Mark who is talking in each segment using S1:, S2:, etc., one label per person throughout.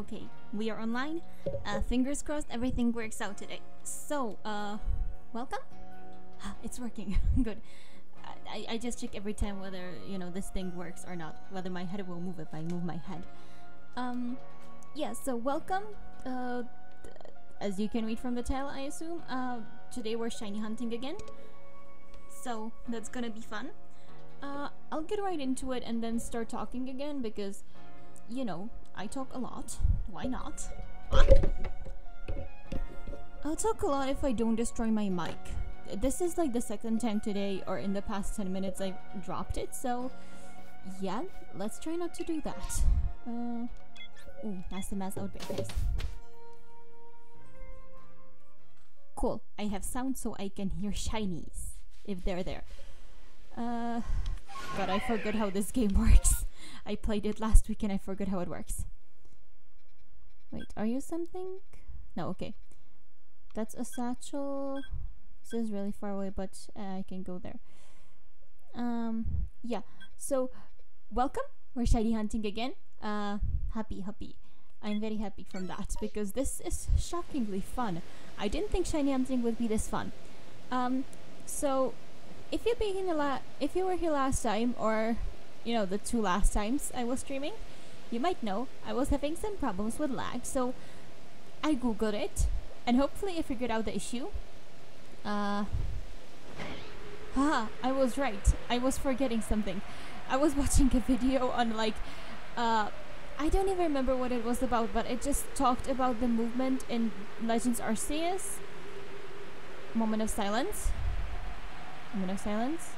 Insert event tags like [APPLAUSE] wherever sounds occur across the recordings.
S1: Okay, we are online. Uh, fingers crossed everything works out today. So, uh, welcome? [GASPS] It's working. [LAUGHS] Good. I, I just check every time whether, you know, this thing works or not. Whether my head will move if I move my head. Um, yeah, so welcome. Uh, as you can read from the title, I assume. Uh, today we're shiny hunting again. So, that's gonna be fun. Uh, I'll get right into it and then start talking again because, you know, I talk a lot. Why not? I'll talk a lot if I don't destroy my mic. This is like the second time today or in the past 10 minutes I've dropped it, so yeah, let's try not to do that. Uh, ooh, that's the mass outbreak. Cool, I have sound so I can hear shinies if they're there. Uh, God, I forgot how this game works. I played it last week and I forgot how it works. Wait, are you something? No, okay. That's a satchel. This is really far away, but uh, I can go there. Um, yeah. So, welcome. We're shiny hunting again. Uh, happy, happy. I'm very happy from that because this is shockingly fun. I didn't think shiny hunting would be this fun. Um, so if you've been here if you were here last time or you know the two last times I was streaming, you might know I was having some problems with lag. So I googled it and hopefully I figured out the issue. Uh Haha, I was right. I was forgetting something. I was [LAUGHS] watching a video on like uh I don't even remember what it was about, but it just talked about the movement in Legends Arceus. Moment of silence. Moment of silence.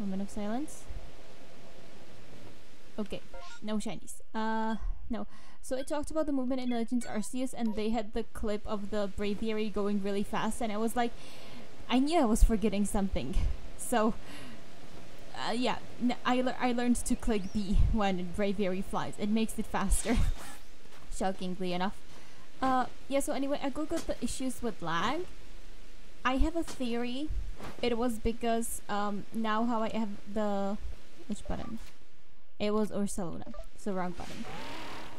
S1: Moment of silence. Okay, no shinies. Uh, no. So it talked about the movement in Legends Arceus, and they had the clip of the Braviary going really fast, and I was like, I knew I was forgetting something. So, uh, yeah, I, lear I learned to click B when Braviary flies. It makes it faster. [LAUGHS] Shockingly enough. Uh, yeah, so anyway, I googled the issues with lag. I have a theory. It was because um, now how I have the which button? It was Ursaluna, so wrong button.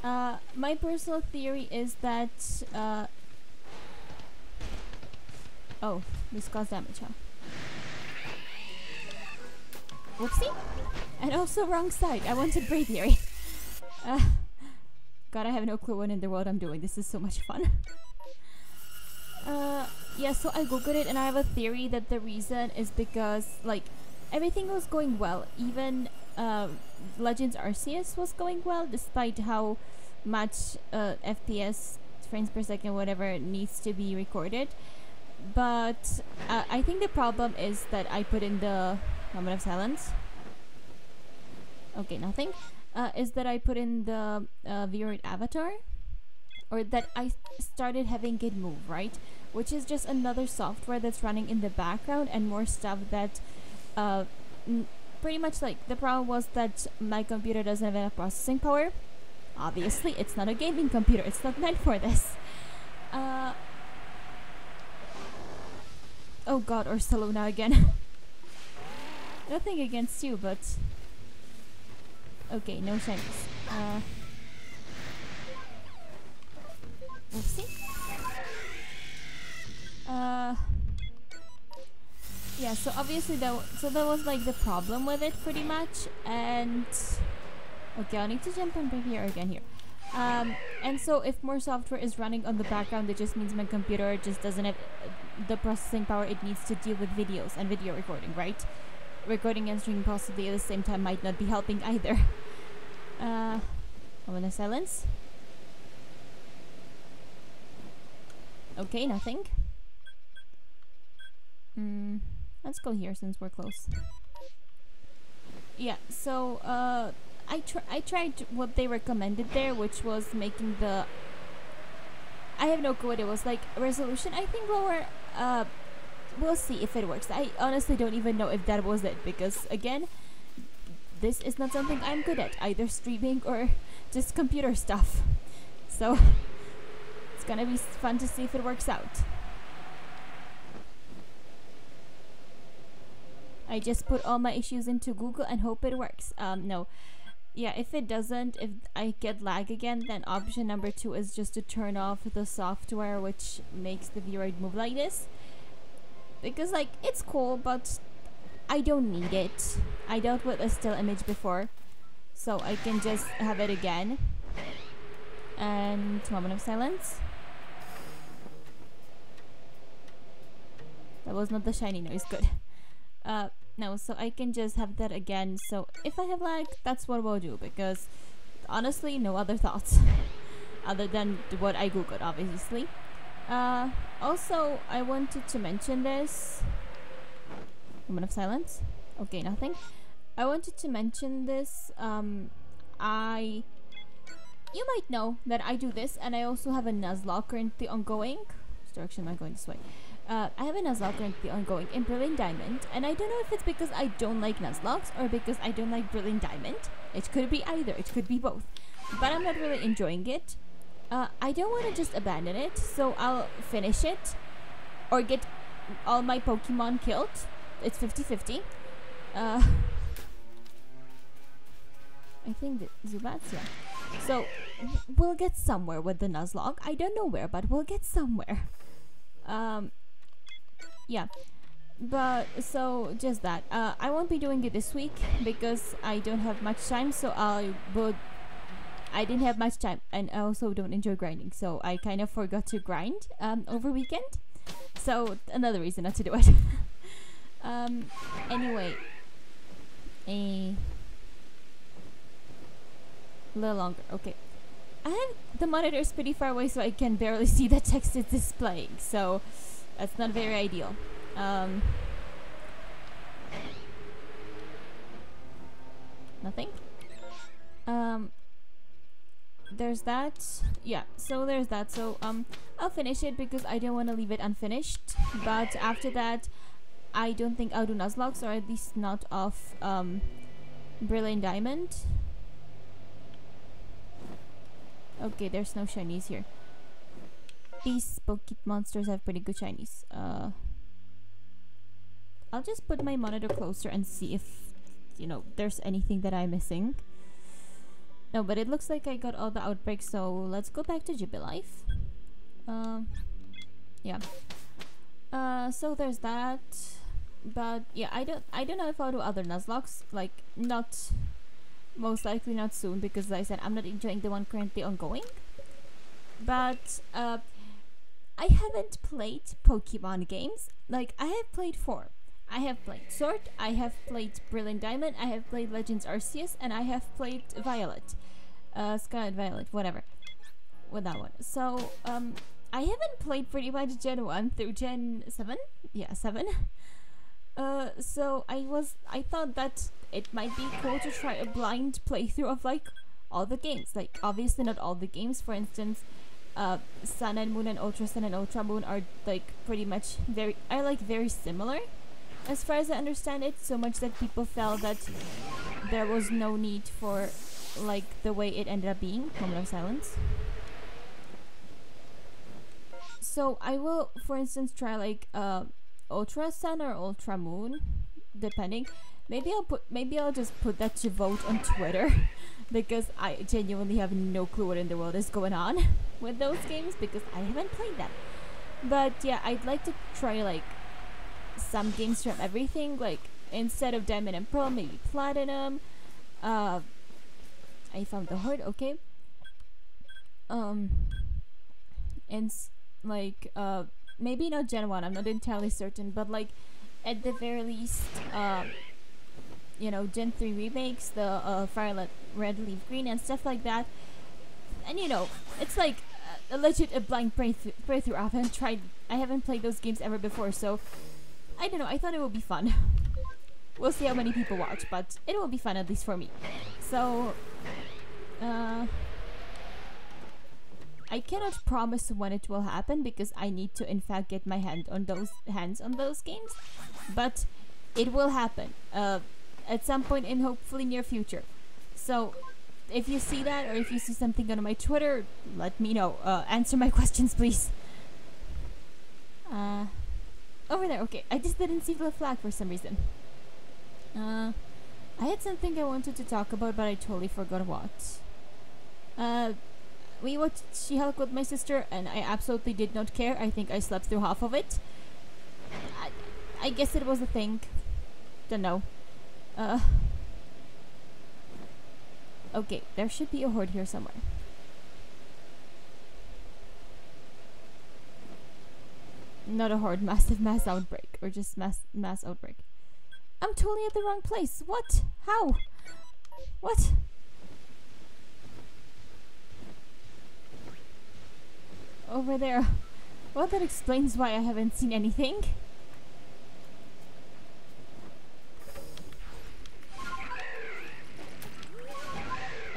S1: Uh, my personal theory is that uh, oh, this caused damage, huh? Whoopsie! And also wrong side. I wanted Braviary. [LAUGHS] Uh, God, I have no clue what in the world I'm doing. This is so much fun. [LAUGHS] uh, yeah, so I googled it and I have a theory that the reason is because, like, everything was going well. Even uh, Legends Arceus was going well, despite how much uh, FPS, frames per second, whatever, needs to be recorded. But uh, I think the problem is that I put in the moment of silence. Okay, nothing uh, is that I put in the uh, Viewert avatar, or that I started having it move, right? Which is just another software that's running in the background and more stuff that uh, pretty much like the problem was that my computer doesn't have enough processing power. Obviously, it's not a gaming computer, it's not meant for this. Uh, oh god, Ursaluna again. [LAUGHS] Nothing against you, but Okay, no shinies. Uh, oopsie. Uh, yeah. So obviously that so that was like the problem with it pretty much, and okay, I'll need to jump in on here again here. Um, and so if more software is running on the background, it just means my computer just doesn't have uh, the processing power it needs to deal with videos and video recording, right? recording and streaming possibly at the same time might not be helping either. [LAUGHS] Uh, of silence. Okay, nothing. Mm, let's go here since we're close. Yeah, so uh, I tr- I tried what they recommended there, which was making the. I have no clue what it was like resolution. I think lower. Uh, we'll see if it works. I honestly don't even know if that was it because again, this is not something I'm good at, either streaming or [LAUGHS] just computer stuff. So it's gonna be fun to see if it works out. I just put all my issues into Google and hope it works. Um, no, yeah, if it doesn't, if I get lag again, then option number two is just to turn off the software which makes the Vroid move like this. Because like, it's cool, but I don't need it. I dealt with a still image before, so I can just have it again. And moment of silence. That was not the shiny noise, good. Uh, no, so I can just have that again. So if I have lag, that's what we'll do because honestly, no other thoughts [LAUGHS] other than what I googled, obviously. Uh, also, I wanted to mention this. Moment of silence. Okay, nothing. I wanted to mention this. Um, I. You might know that I do this, and I also have a Nuzlocke currently ongoing. Which direction am I going this way? Uh, I have a Nuzlocke currently ongoing in Brilliant Diamond, and I don't know if it's because I don't like Nuzlockes or because I don't like Brilliant Diamond. It could be either, it could be both. But I'm not really enjoying it. Uh, I don't want to just abandon it, so I'll finish it or get all my Pokemon killed. It's 50 50. Uh, I think the Zubats, yeah. So we'll get somewhere with the Nuzlocke. I don't know where, but we'll get somewhere. Um, yeah. But so just that. Uh, I won't be doing it this week because I don't have much time so I would I didn't have much time and I also don't enjoy grinding so I kind of forgot to grind um, over weekend. So another reason not to do it. [LAUGHS] Um, anyway a little longer. Okay. I have the monitor is pretty far away so I can barely [LAUGHS] see the text it's displaying so that's not very ideal. Um, nothing. Um, there's that. Yeah, so there's that. So um, I'll finish it because I don't want to leave it unfinished. But after that, I don't think I'll do Nuzlockes, or at least not off um, Brilliant Diamond. Okay, there's no shinies here these Pokemon monsters have pretty good shinies. Uh, I'll just put my monitor closer and see if, you know, there's anything that I'm missing. No, but it looks like I got all the outbreaks, so let's go back to Jubilife. Um, yeah. Uh, so there's that. But yeah, I don't, I don't know if I'll do other Nuzlockes. Like, not, most likely not soon, because as I said, I'm not enjoying the one currently ongoing. But uh, I haven't played Pokemon games. Like, I have played four. I have played Sword, I have played Brilliant Diamond, I have played Legends Arceus, and I have played Violet. Uh, Scarlet Violet, whatever. With that one. So, um, I haven't played pretty much Gen 1 through Gen 7. Yeah, 7. Uh, so I was, I thought that it might be cool to try a blind playthrough of like all the games. Like, obviously not all the games. For instance, uh, Sun and Moon and Ultra Sun and Ultra Moon are like pretty much very are like very similar as far as I understand it so much that people felt that there was no need for like the way it ended up being moment of silence. So I will for instance try like uh, Ultra Sun or Ultra Moon depending. Maybe I'll put maybe I'll just put that to vote on Twitter [LAUGHS] because I genuinely have no clue what in the world is going on [LAUGHS] with those games because I haven't played them. But yeah, I'd like to try like some games from everything, like instead of Diamond and Pearl, maybe Platinum. Uh, I found the heart, okay. Um, and like uh, maybe not Gen 1, I'm not entirely certain, but like at the very least, uh, you know Gen 3 remakes, the uh, Violet Red Leaf Green and stuff like that. And you know, it's like a legit a blind playthrough. playthrough. I haven't tried, I haven't played those games ever before, so I don't know. I thought it would be fun. [LAUGHS] we'll see how many people watch, but it will be fun at least for me. So, uh, I cannot promise when it will happen because I need to in fact get my hand on those hands on those games, but it will happen. Uh, at some point in hopefully near future. So if you see that or if you see something on my Twitter, let me know. Uh, answer my [LAUGHS] questions, please. Uh, over there. Okay, I just didn't see the flag for some reason. Uh, I had something I wanted to talk about, but I totally forgot what. Uh, we watched She-Hulk with my sister, and I absolutely did not care. I think I slept through half of it. I, I guess it was a thing. Don't know. Uh. Okay, there should be a horde here somewhere. Not a horde, massive mass outbreak, or just mass mass outbreak. I'm totally at the wrong place. What? How? What? Over there. Well, that explains why I haven't seen anything.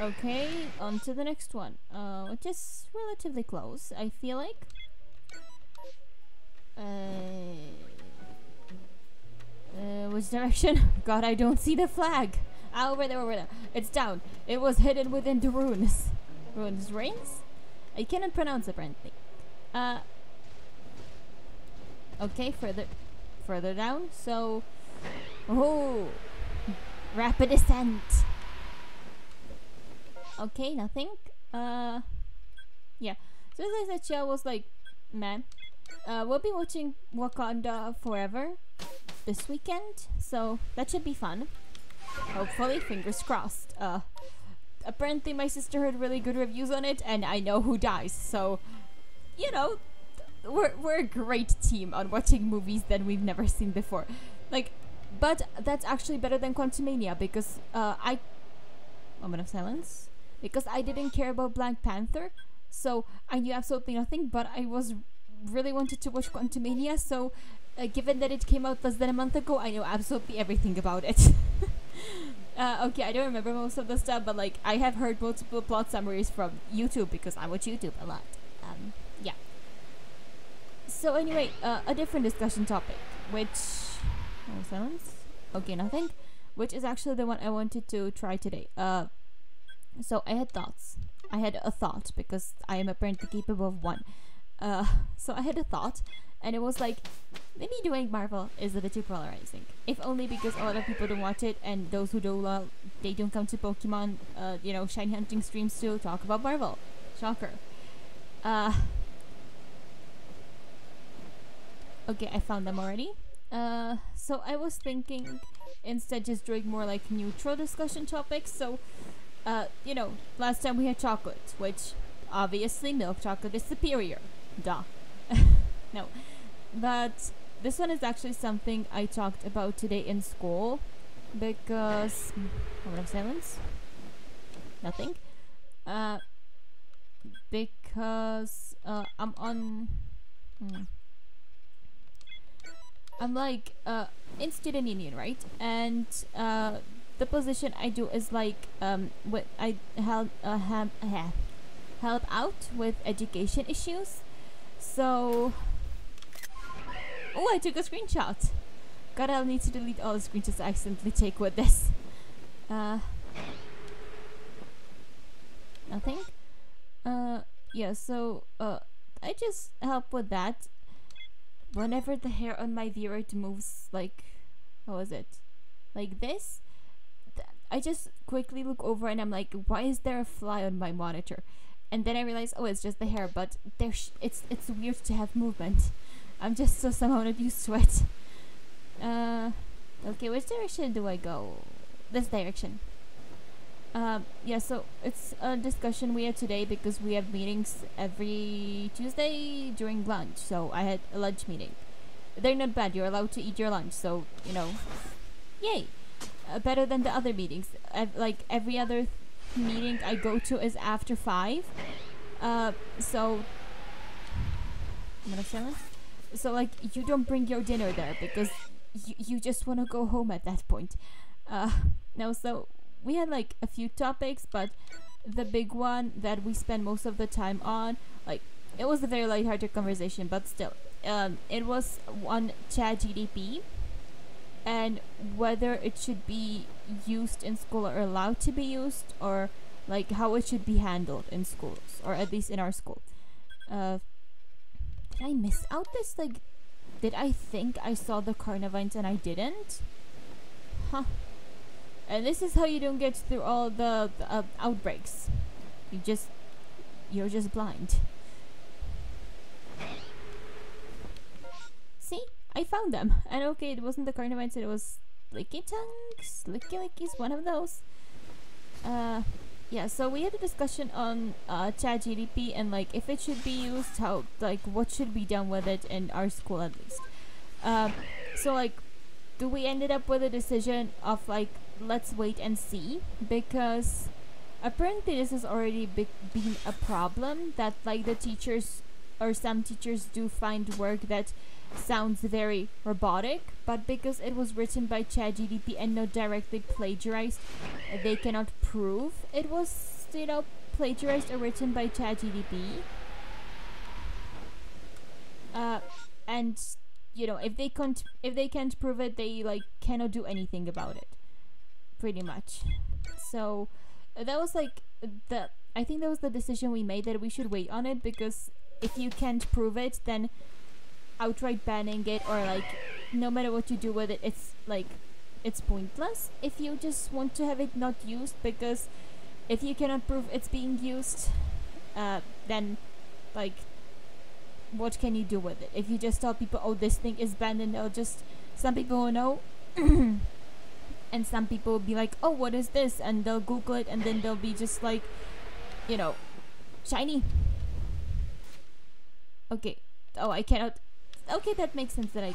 S1: Okay, on to the next one, uh, which is relatively close, I feel like. Uh, uh, which direction? [LAUGHS] God, I don't see the flag. Ah, over there, over there. It's down. It was hidden within the ruins. [LAUGHS] Ruins, rings? I cannot pronounce apparently. Uh. Okay, further, further down. So, oh, rapid ascent. Okay, nothing. Uh, yeah. So as I said, was like, man, uh, we'll be watching Wakanda Forever this weekend, so that should be fun. Hopefully, fingers crossed. Uh, apparently my sister heard really good reviews on it, and I know who dies, so, you know, we're, we're a great team on watching movies that we've never seen before. Like, but that's actually better than Quantumania, because, uh, I... Moment of silence. Because I didn't care about Black Panther, so I knew absolutely nothing, but I was really wanted to watch Quantumania, so uh, given that it came out less than a month ago, I know absolutely everything about it. [LAUGHS] uh, okay, I don't remember most of the stuff, but like I have heard multiple plot summaries from YouTube because I watch YouTube a lot. Um, yeah. So anyway, uh, a different discussion topic, which oh silence. Okay, nothing. Which is actually the one I wanted to try today. Uh, so I had thoughts. I had a thought because I am apparently capable of one. Uh, [LAUGHS] so I had a thought, and it was like, maybe doing Marvel is a bit too polarizing. If only because a lot of people don't watch it, and those who do, well, they don't come to Pokemon, uh, you know, shiny hunting streams to talk about Marvel. Shocker. Uh, okay, I found them already. Uh, so I was thinking instead just doing more like neutral discussion topics. So, uh, you know, last time we had chocolate, which obviously milk chocolate is superior. Duh. [LAUGHS] no. But this one is actually something I talked about today in school because moment of silence. Nothing. Uh because uh I'm on hmm. I'm like uh in student union, right? And uh the position I do is like um what I help uh, have, uh, help out with education issues so... Oh, I took a screenshot. God, I'll need to delete all the screenshots I accidentally take with this. Uh... Nothing? Uh, yeah, so, uh, I just help with that. Whenever the hair on my Viewert moves, like, what was it? Like this? I just quickly look over and I'm like, why is there a fly on my monitor? and then I realize, oh, it's just the hair, but there's it's it's weird to have movement. I'm just so somehow not used to it. Uh, okay, which direction do I go? This direction. Um, yeah, so it's a discussion we had today because we have meetings every Tuesday during lunch. So I had a lunch meeting. They're not bad. You're allowed to eat your lunch, so you know, yay! Uh, better than the other meetings. Like every other meeting I go to is after five. Uh, so I'm gonna it. So like you don't bring your dinner there because you you just want to go home at that point. Uh, [LAUGHS] no, so we had like a few topics, but the big one that we spend most of the time on, like it was a very light-hearted conversation, but still, um, it was on ChatGPT and whether it should be used in school or allowed to be used or like how it should be handled in schools or at least in our school uh did i miss out this like did i think i saw the carnivines and i didn't huh And this is how you don't get through all the, the uh, outbreaks. You just, you're just blind. See, I found them. And okay, it wasn't the Carnivines, it was Lickitungs, Licky Licky's one of those. Uh, yeah, so we had a discussion on uh, ChatGPT and like if it should be used, how like what should be done with it in our school at least. Uh, so like, do we ended up with a decision of like let's wait and see because apparently this has already be- been a problem that like the teachers or some teachers do find work that sounds very robotic, but because it was written by ChatGPT and not directly plagiarized, they cannot prove it was, you know, plagiarized or written by ChatGPT. Uh, and you know, if they can't, if they can't prove it, they like cannot do anything about it. Pretty much. So that was like the. I think that was the decision we made that we should wait on it because if you can't prove it, then outright banning it or like no matter what you do with it it's like it's pointless if you just want to have it not used because if you cannot prove it's being used uh, then like what can you do with it? If you just tell people oh this thing is banned and they'll just some people will know [CLEARS THROAT] and some people will be like oh what is this? And they'll google it and then they'll be just like you know shiny okay oh i cannot okay, that makes sense that I.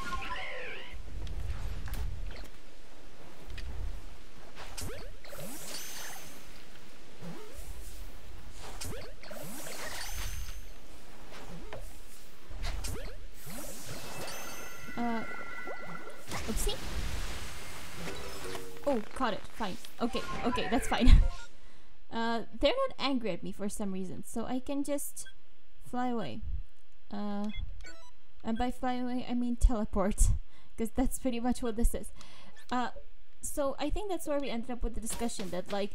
S1: Uh, oopsie. Oh, caught it. Fine. Okay, okay, that's fine. [LAUGHS] uh, they're not angry at me for some reason, so I can just fly away. Uh. And by fly away, I mean teleport, because that's pretty much what this is. Uh, so I think that's where we ended up with the discussion that like,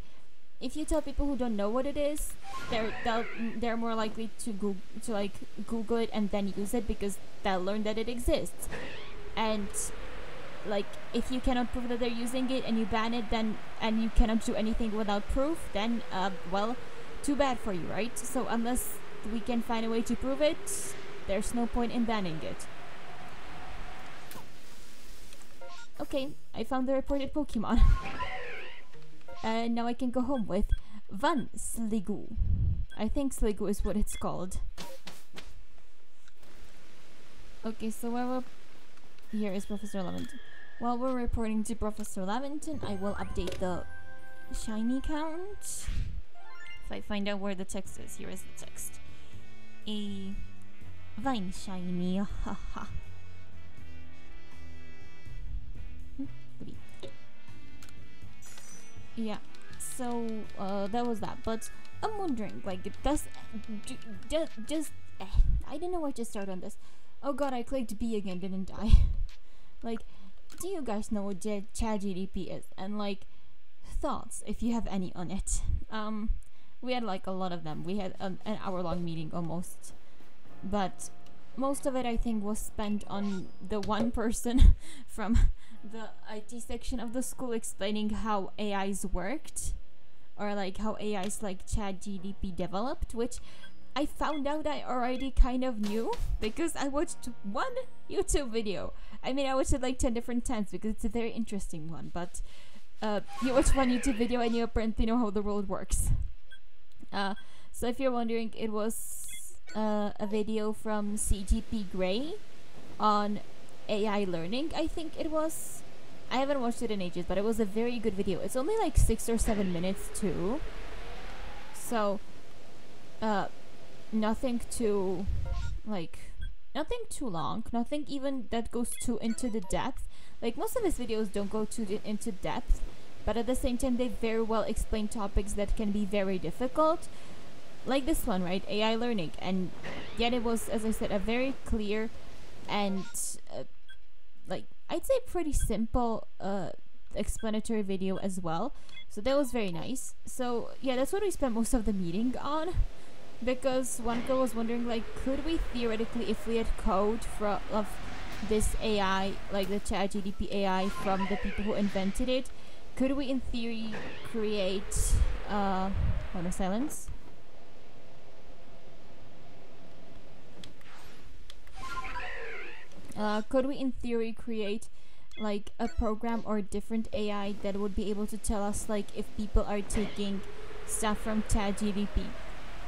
S1: if you tell people who don't know what it is, they're they're more likely to go to like Google it and then use it because they'll learn that it exists. And like, if you cannot prove that they're using it and you ban it, then and you cannot do anything without proof, then uh, well, too bad for you, right? So unless we can find a way to prove it, there's no point in banning it. Okay, I found the reported Pokemon. and [LAUGHS] uh, now I can go home with Van Sliggoo. I think Sliggoo is what it's called. Okay, so while we're... Here is Professor Laventon. While we're reporting to Professor Laventon, I will update the shiny count. If I find out where the text is, here is the text. A Vine shiny, haha. [LAUGHS] yeah, so uh, that was that. But I'm wondering, like, does just just [SIGHS] eh, I don't know where to start on this. Oh god, I clicked B again, didn't I? [LAUGHS] like, do you guys know what ChatGPT is? And like, thoughts if you have any on it. Um, we had like a lot of them. We had an, an hour long meeting almost but most of it I think was spent on the one person [LAUGHS] from the IT section of the school explaining how AIs worked or like how AIs like ChatGPT developed, which I found out I already kind of knew because I watched one YouTube video. I mean, I watched it like 10 different times because it's a very interesting one, but uh, you watch one YouTube video and you apparently know how the world works. Uh, so if you're wondering, it was uh, a video from CGP Grey on AI learning, I think it was. I haven't watched it in ages, but it was a very good video. It's only like six or seven minutes too. So, uh, nothing too, like, nothing too long. Nothing even that goes too into the depth. Like most of his videos don't go too into depth, but at the same time they very well explain topics that can be very difficult like this one, right? AI learning, and yet it was, as I said, a very clear and uh, like I'd say pretty simple uh, explanatory video as well. So that was very nice. So yeah, that's what we spent most of the meeting on. Because one girl was wondering, like, could we theoretically, if we had code for of this AI, like the ChatGPT AI from the people who invented it, could we, in theory, create uh, moment of silence? Uh, could we, in theory, create like a program or a different AI that would be able to tell us like if people are taking stuff from ChatGPT,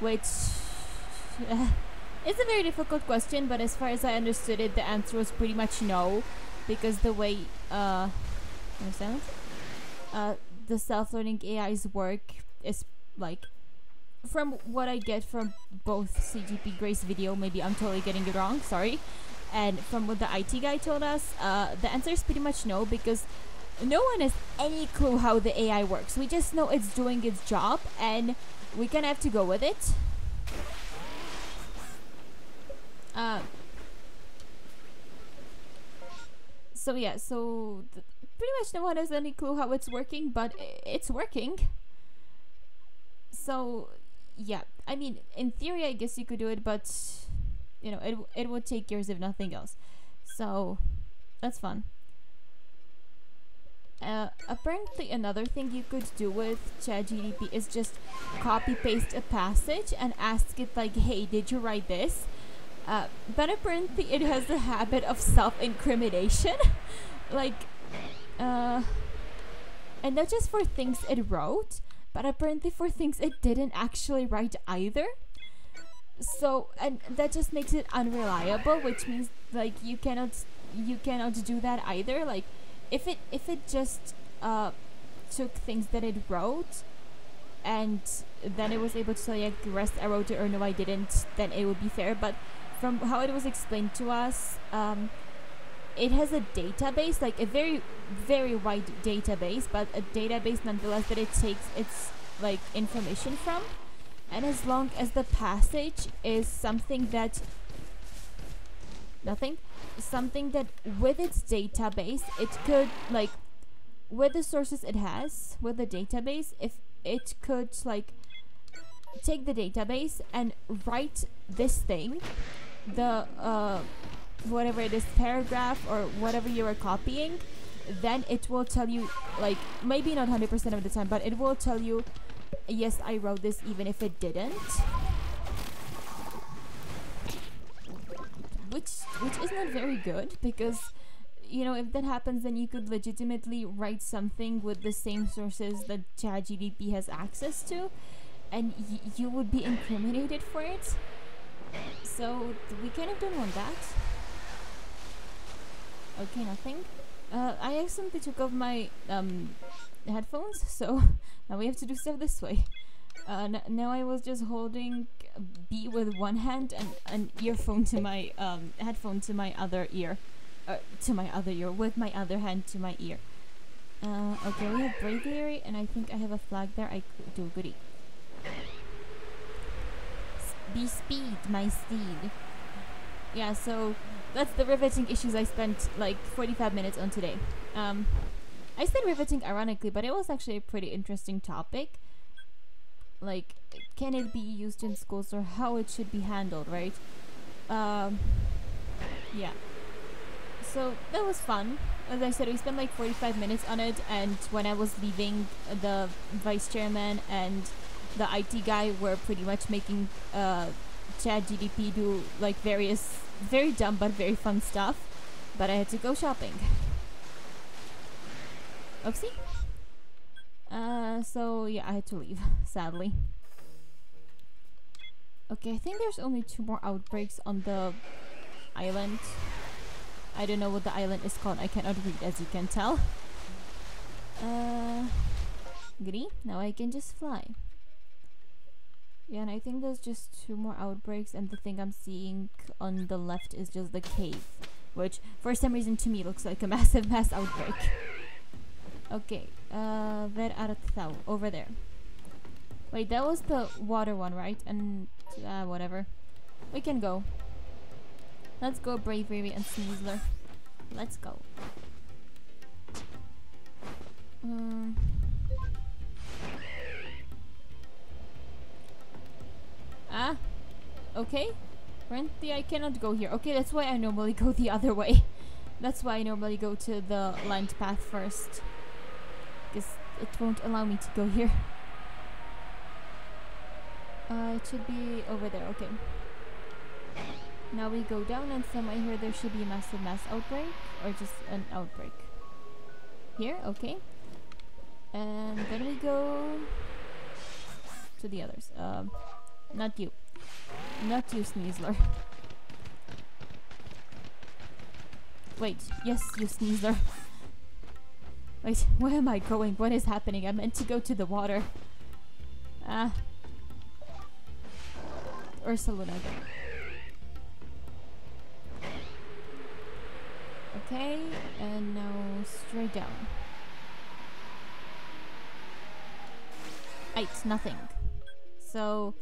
S1: which [LAUGHS] is a very difficult question. But as far as I understood it, the answer was pretty much no, because the way uh, understand? Uh, the self-learning AIs work is like from what I get from both CGP Grey's video, maybe I'm totally getting it wrong, sorry. And from what the IT guy told us, uh, the answer is pretty much no because no one has any clue how the AI works. We just know it's doing its job and we kind of have to go with it. Uh, so yeah, so pretty much no one has any clue how it's working, but it's working. So yeah, I mean, in theory, I guess you could do it, but you know, it it would take years if nothing else. So that's fun. Uh, apparently, another thing you could do with ChatGPT is just copy paste a passage and ask it like, "Hey, did you write this?" Uh, but apparently, it has the habit of self-incrimination, [LAUGHS] like, uh, and not just for things it wrote, but apparently for things it didn't actually write either so and that just makes it unreliable which means like you cannot you cannot do that either. Like if it if it just uh took things that it wrote and then it was able to say like rest I wrote it or no I didn't then it would be fair. But from how it was explained to us um it has a database like a very very wide database but a database nonetheless that it takes its like information from and as long as the passage is something that nothing something that with its database it could like with the sources it has with the database if it could like take the database and write this thing the uh, whatever it is paragraph or whatever you are copying then it will tell you like maybe not 100% of the time but it will tell you yes, I wrote this even if it didn't. Which which is not very good because you know if that happens then you could legitimately write something with the same sources that ChatGPT has access to and you would be incriminated for it. So we kind of don't want that. Okay, nothing. Uh, I accidentally took off my um, headphones, so [LAUGHS] now we have to do stuff this way. Uh, now I was just holding B with one hand and an earphone to my um, headphone to my other ear, uh, to my other ear with my other hand to my ear. Uh, okay, we have Braviary, and I think I have a flag there. I do goody. Be speed, my steed. Yeah, so that's the riveting issues I spent like 45 minutes on today. Um, I said riveting ironically, but it was actually a pretty interesting topic. Like, can it be used in schools or how it should be handled, right? Um, yeah. So that was fun. As I said, we spent like 45 minutes on it, and when I was leaving, the vice chairman and the IT guy were pretty much making uh, ChatGPT do like various, very dumb but very fun stuff. But I had to go shopping. Oopsie. Uh, so yeah, I had to leave, [LAUGHS] sadly. Okay, I think there's only two more outbreaks on the island. I don't know what the island is called. I cannot read, as you can tell. Uh, goody. Now I can just fly. Yeah, and I think there's just two more outbreaks, and the thing I'm seeing on the left is just the cave, which for some reason to me looks like a [LAUGHS] massive mass outbreak. Okay, uh, where are? Over there. Wait, that was the water one, right? And, uh, whatever. We can go. Let's go, Braviary and Sneasler. Let's go. Um... Ah? Okay. Apparently I cannot go here. Okay, that's why I normally go the other way. [LAUGHS] That's why I normally go to the land path first because it won't allow me to go here. Uh, it should be over there, okay. Now we go down and somewhere here there should be a massive mass outbreak or just an outbreak. Here, okay. And then we go to the others. Um, not you. Not you, Sneasler. Wait, yes, you Sneasler. [LAUGHS] Wait, [LAUGHS] where am I going? What is happening? I meant to go to the water. Ah. Ursula. Okay, and now straight down. Eight, nothing. So,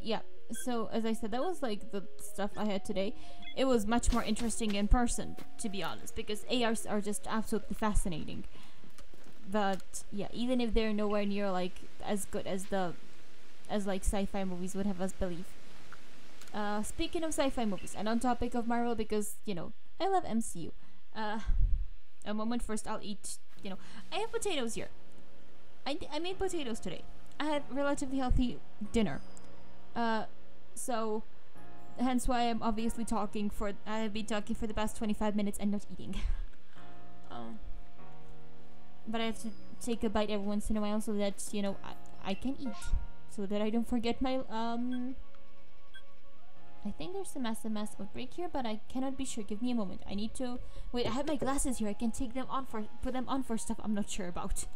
S1: yeah. So, as I said, that was like the stuff I had today. It was much more interesting in person, to be honest, because ARs are just absolutely fascinating. But, yeah, even if they're nowhere near like as good as the, as like sci-fi movies would have us believe. Uh, speaking of sci-fi movies, and on topic of Marvel, because, you know, I love MCU. Uh, a moment first, I'll eat, you know, I have potatoes here. I, I made potatoes today. I had relatively healthy dinner. Uh, so, hence why I'm obviously talking for, I have been talking for the past 25 minutes and not eating. um, but I have to take a bite every once in a while so that, you know, I, I can eat. So that I don't forget my, um, I think there's a massive mass outbreak here, but I cannot be sure. Give me a moment. I need to wait. I have my glasses here. I can take them on for put them on for stuff I'm not sure about.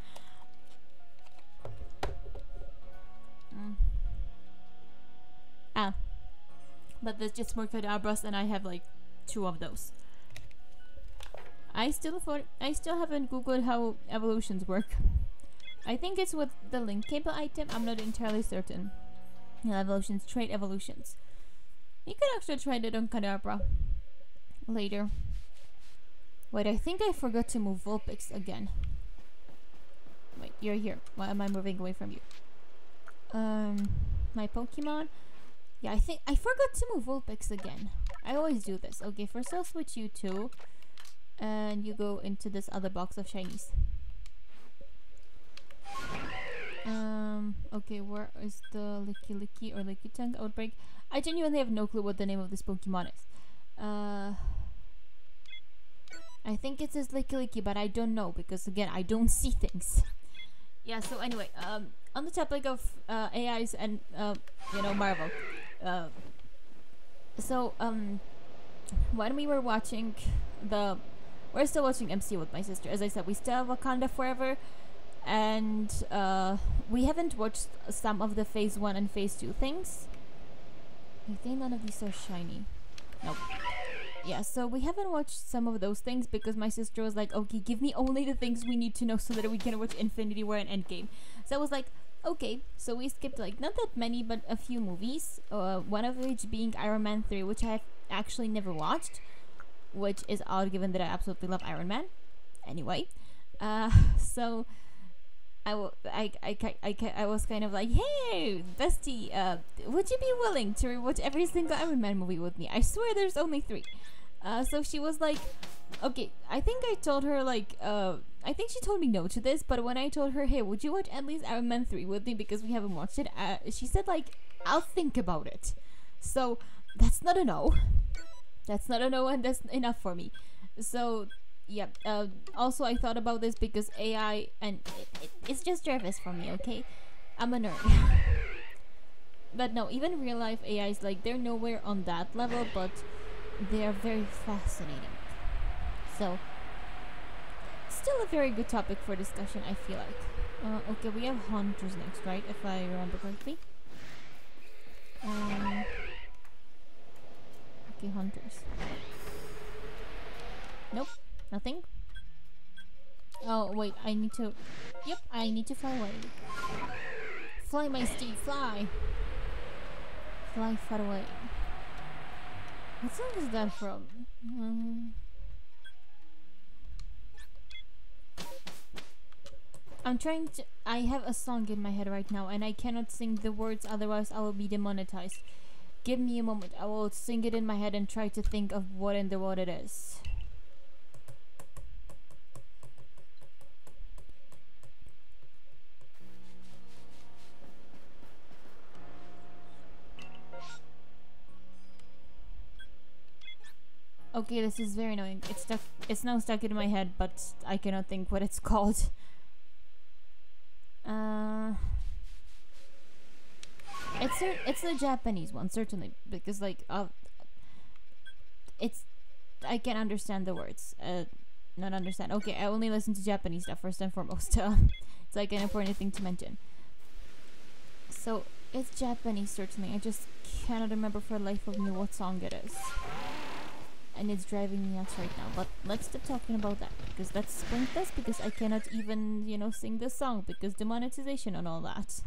S1: Mm. Ah, but there's just more Kadabras, and I have like two of those. I still for I still haven't googled how evolutions work. I think it's with the link cable item. I'm not entirely certain. Yeah, evolutions, trade evolutions. You could actually try that on Kadabra later. Wait, I think I forgot to move Vulpix again. Wait, you're here. Why am I moving away from you? Um, my Pokemon? Yeah, I think I forgot to move Vulpix again. I always do this. Okay, first I'll switch you two. and you go into this other box of shinies. Um, okay, where is the Lickilicky or Lickitung outbreak? I genuinely have no clue what the name of this Pokemon is. Uh, I think it says Lickilicky, but I don't know because again, I don't see things. [LAUGHS] yeah. So anyway, um, on the topic of uh, AIs and uh, you know Marvel, uh, so um, when we were watching the, we're still watching MCU with my sister. As I said, we still have Wakanda Forever, and uh, we haven't watched some of the Phase One and Phase Two things. I think none of these are shiny. Nope. Yeah, so we haven't watched some of those things because my sister was like, okay, give me only the things we need to know so that we can watch Infinity War and Endgame. So I was like, okay. So we skipped like not that many, but a few movies. Uh, one of which being Iron Man 3, which I've actually never watched, which is odd given that I absolutely love Iron Man. Anyway, uh, [LAUGHS] so I, w- I, I, I, I, I was kind of like, hey, bestie, uh, would you be willing to rewatch every single Iron Man movie with me? I swear there's only three. Uh, so she was like, okay, I think I told her, like, uh, I think she told me no to this, but when I told her, hey, would you watch at least Iron Man 3 with me because we haven't watched it, uh, she said, like, I'll think about it. So that's not a no. That's not a no, and that's enough for me. So yeah. Uh, also, I thought about this because AI and it, it, it's just Jarvis for me. Okay, I'm a nerd. [LAUGHS] but no, even real life AIs like they're nowhere on that level, but they are very fascinating. So, still a very good topic for discussion. I feel like. Uh, okay, we have hunters next, right? If I remember correctly. Um, okay, hunters. Nope. Nothing? Oh, wait, I need to... Yep, I need to fly away. Fly, my steed, fly! Fly far away. What song is that from? Um, I'm trying to. I have a song in my head right now, and I cannot sing the words, otherwise I will be demonetized. Give me a moment. I will sing it in my head and try to think of what in the world it is. Okay, this is very annoying. It's stuck. It's now stuck in my head, but I cannot think what it's [LAUGHS] called. Uh, it's it's a Japanese one certainly because like uh, it's I can understand the words. Uh, not understand. Okay, I only listen to Japanese stuff first and foremost. [LAUGHS] It's like an important thing to mention. So it's Japanese certainly. I just cannot remember for the life of me what song it is. And it's driving me nuts right now. But let's stop talking about that because that's pointless because I cannot even, you know, sing the song because demonetization and all that.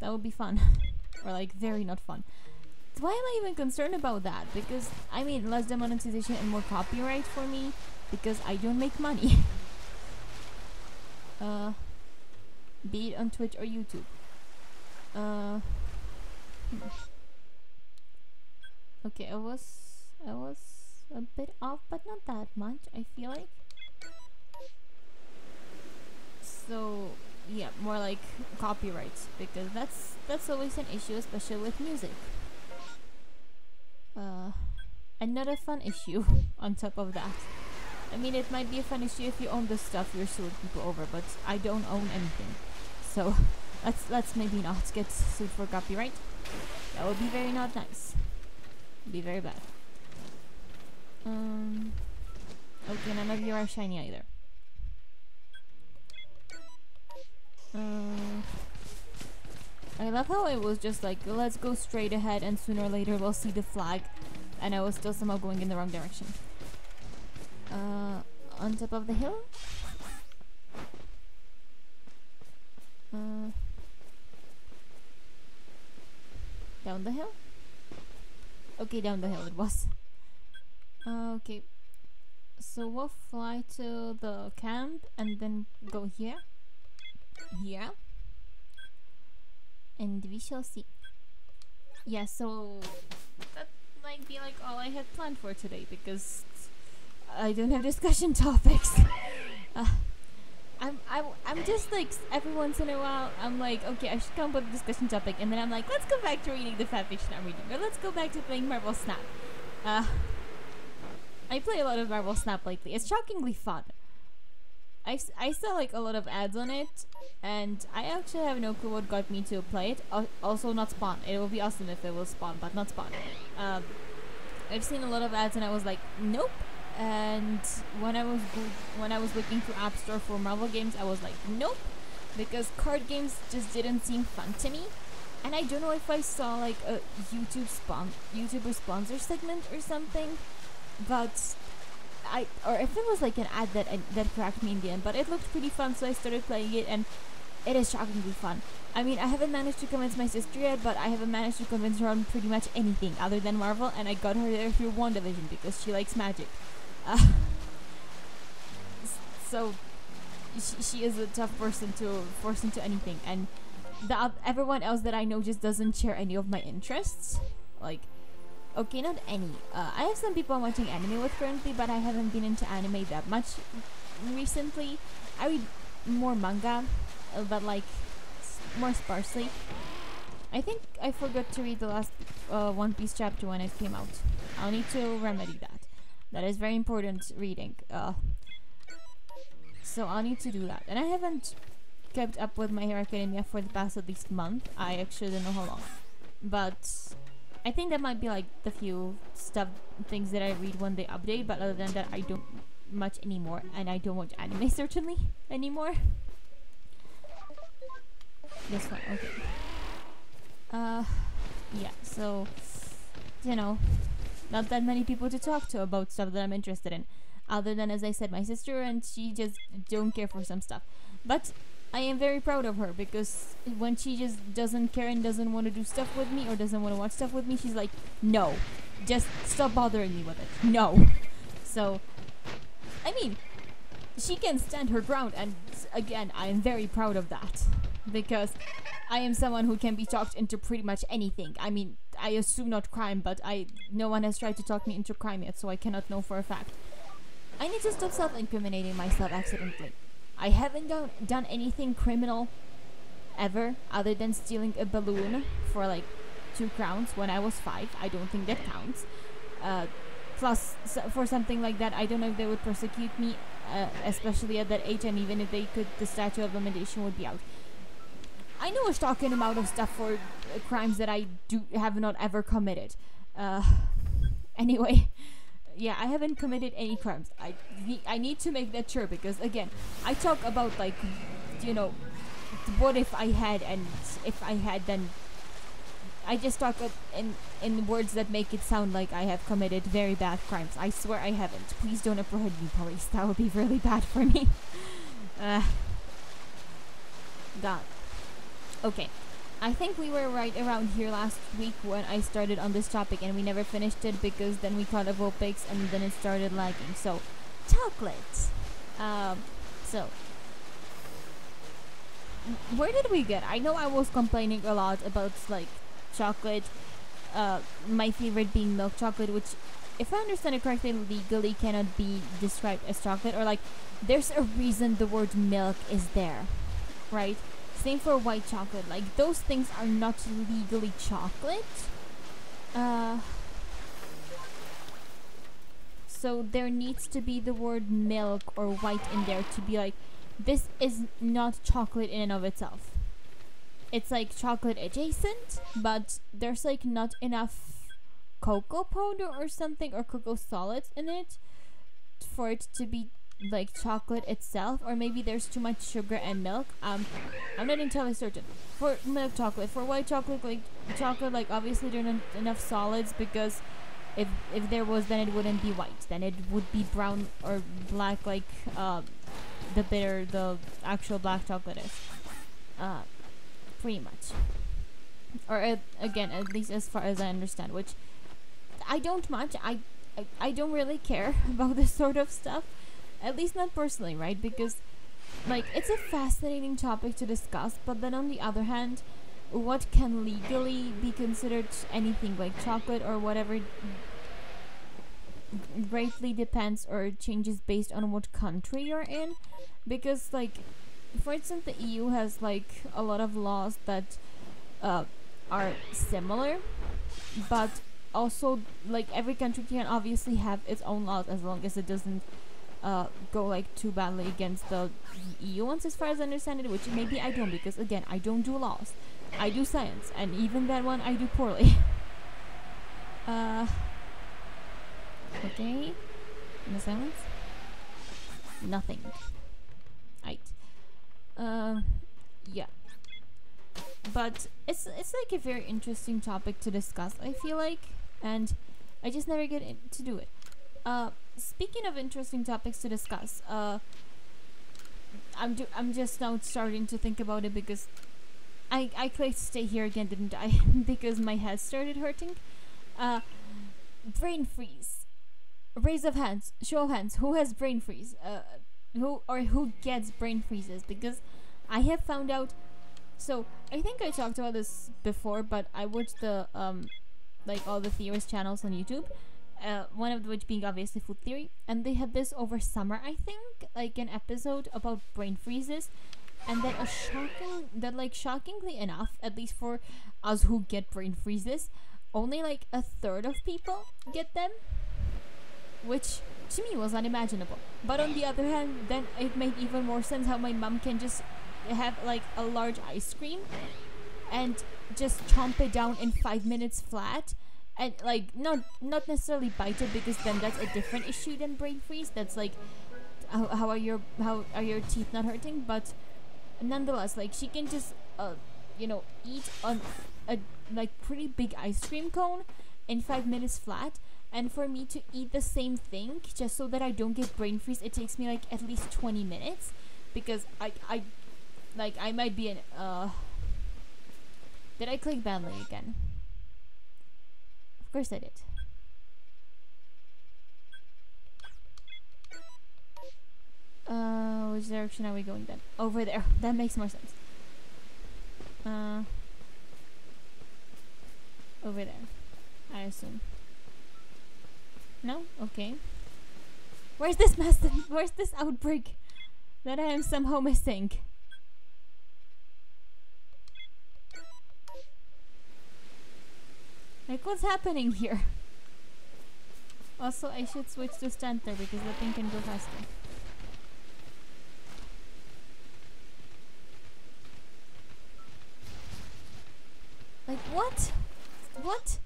S1: That would be fun. [LAUGHS] or like very not fun. Why am I even concerned about that? Because I mean less demonetization and more copyright for me because I don't make money. [LAUGHS] uh be it on Twitch or YouTube. Uh hmm. Okay, I was I was a bit off but not that much, I feel like. So yeah, more like copyrights because that's that's always an issue, especially with music. Uh, another fun issue [LAUGHS] on top of that. I mean, it might be a fun issue if you own the stuff you're suing people over, but I don't own anything, so [LAUGHS] let's let's maybe not get sued for copyright. That would be very not nice. be very bad. Um. Okay, none of you are shiny either. Uh, I love how it was just like, let's go straight ahead and sooner or later we'll see the flag. And I was still somehow going in the wrong direction. Uh, on top of the hill? Uh, down the hill? Okay, down the hill it was. Okay. So we'll fly to the camp and then go here. Here. And we shall see. Yeah so that might be like all I had planned for today because I don't have discussion [LAUGHS] topics. Uh, I'm, I'm, I'm just like every once in a while I'm like okay I should come up with a discussion topic. And then I'm like let's go back to reading the fanfiction I'm reading or let's go back to playing Marvel Snap. Uh, I play a lot of Marvel Snap lately it's shockingly fun I, I saw like a lot of ads on it and I actually have no clue what got me to play it. also not Spawn. It would be awesome if it will Spawn, but not Spawn. Um, I've seen a lot of ads and I was like, nope. And when I was when I was looking through App Store for Marvel games, I was like, nope, because card games just didn't seem fun to me. And I don't know if I saw like a YouTube spawn YouTuber sponsor segment or something, but I or if it was like an ad that that cracked me in the end, but it looked pretty fun, so I started playing it, and it is shockingly fun. I mean, I haven't managed to convince my sister yet, but I haven't managed to convince her on pretty much anything other than Marvel, and I got her there through WandaVision because she likes magic. [LAUGHS] Uh, so she, she is a tough person to force into anything, and the everyone else that I know just doesn't share any of my interests. Like Okay, not any. Uh, I have some people I'm watching anime with currently, but I haven't been into anime that much recently. I read more manga, uh, but like more sparsely. I think I forgot to read the last uh, One Piece chapter when it came out. I'll need to remedy that. That is very important reading. Uh, so I'll need to do that. And I haven't kept up with My Hero Academia for the past at least month. I actually don't know how long. But I think that might be like the few stuff things that I read when they update, but other than that, I don't much anymore, and I don't watch anime [LAUGHS] certainly anymore. This one, okay. Uh, yeah. So, you know, not that many people to talk to about stuff that I'm interested in, other than as I said, my sister, and she just don't care for some stuff. But I am very proud of her because when she just doesn't care and doesn't want to do stuff with me or doesn't want to watch stuff with me, she's like, no, just stop bothering me with it. No. So, I mean, she can stand her ground, and again, I am very proud of that because I am someone who can be talked into pretty much anything. I mean, I assume not crime, but I no one has tried to talk me into crime yet, so I cannot know for a fact. I need to stop self-incriminating myself accidentally. I haven't done, done anything criminal ever other than stealing a balloon for like two crowns when I was five. I don't think that counts. Uh, Plus, for something like that, I don't know if they would prosecute me, uh, especially at that age, and even if they could, the statute of limitation would be out. I know a shocking amount of stuff for uh, crimes that I do have not ever committed. Uh, [LAUGHS] anyway, yeah, I haven't committed any crimes. I I need to make that sure because again, I talk about like, you know, what if I had and if I had then. I just talk in in words that make it sound like I have committed very bad crimes. I swear I haven't. Please don't apprehend me, police. That would be really bad for me. [LAUGHS] uh, God. Okay. I think we were right around here last week when I started on this topic and we never finished it because then we caught a Vulpix and then it started lagging. So, chocolate. Um, so, where did we get? I know I was complaining a lot about like chocolate. Uh, my favorite being milk chocolate, which, if I understand it correctly, legally cannot be described as chocolate or like there's a reason the word milk is there, right? Same for white chocolate. Like those things are not legally chocolate. Uh, so there needs to be the word milk or white in there to be like, this is not chocolate in and of itself. It's like chocolate adjacent, but there's like not enough cocoa powder or something or cocoa solids in it for it to be like chocolate itself or maybe there's too much sugar and milk um i'm not entirely certain for milk chocolate for white chocolate like chocolate like obviously there aren't enough solids because if if there was then it wouldn't be white then it would be brown or black like uh, the bitter the actual black chocolate is uh pretty much. Or uh, again at least as far as i understand which i don't much I, I i don't really care [LAUGHS] about this sort of stuff at least not personally, right? Because, like, it's a fascinating topic to discuss, but then on the other hand, what can legally be considered anything like chocolate or whatever greatly depends or changes based on what country you're in. Because, like, for instance, the EU has, like, a lot of laws that uh, are similar, but also, like, every country can obviously have its own laws as long as it doesn't uh, go like too badly against the EU ones as far as I understand it, which maybe I don't because again I don't do laws. I do science and even that one I do poorly. [LAUGHS] uh Okay. In the silence? Nothing. Right. Uh yeah. But it's it's like a very interesting topic to discuss, I feel like. And I just never get to do it. Uh speaking of interesting topics to discuss, uh, I'm ju- I'm just now starting to think about it because I I clicked stay here again, didn't I? [LAUGHS] because my head started hurting. Uh, brain freeze. Raise of hands, show of hands. Who has brain freeze? Uh, who or who gets brain freezes? Because I have found out. So I think I talked about this before, but I watched the um, like all the theorist channels on YouTube uh, one of which being obviously food theory. And they had this over summer i think like an episode about brain freezes. And then a shocking that like shockingly enough at least for us who get brain freezes only like a third of people get them which to me was unimaginable. But on the other hand then it made even more sense how my mom can just have like a large ice cream and just chomp it down in five minutes flat and like not not necessarily bite it because then that's a different issue than brain freeze. That's like how, how are your how are your teeth not hurting? But nonetheless, like she can just uh you know eat on a like pretty big ice cream cone in five minutes flat. And for me to eat the same thing just so that I don't get brain freeze, it takes me like at least twenty minutes because I I like I might be an uh. Did I click badly again? I did. Uh, which direction are we going then? Over there. [LAUGHS] That makes more sense. Uh, over there. I assume. No? Okay. Where's this massive? [LAUGHS] Where's this outbreak that I am somehow missing? Like, what's happening here? Also, I should switch to Stantler because the thing can go faster. Like, what? What?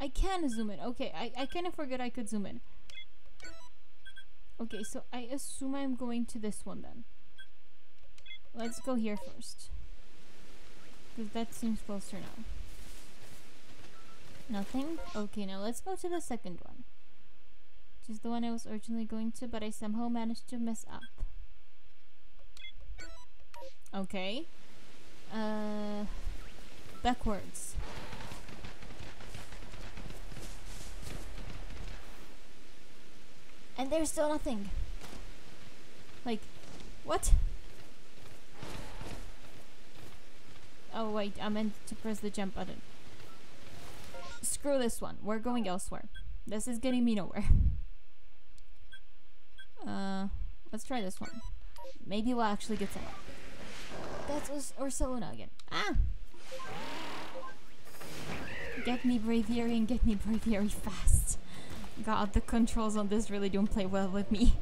S1: I can zoom in. Okay, I, I kind of forgot I could zoom in. Okay, so I assume I'm going to this one then. Let's go here first. Because that seems closer now. Nothing? Okay, now let's go to the second one. Which is the one I was originally going to, but I somehow managed to mess up. Okay. Uh, backwards. And there's still nothing. Like, what? Oh wait, I meant to press the jump button. Screw this one. We're going elsewhere. This is getting me nowhere. Uh, let's try this one. Maybe we'll actually get somewhere. That's Urs Ursaluna again. Ah! Get me Braviary and get me Braviary fast. God, the controls on this really don't play well with me.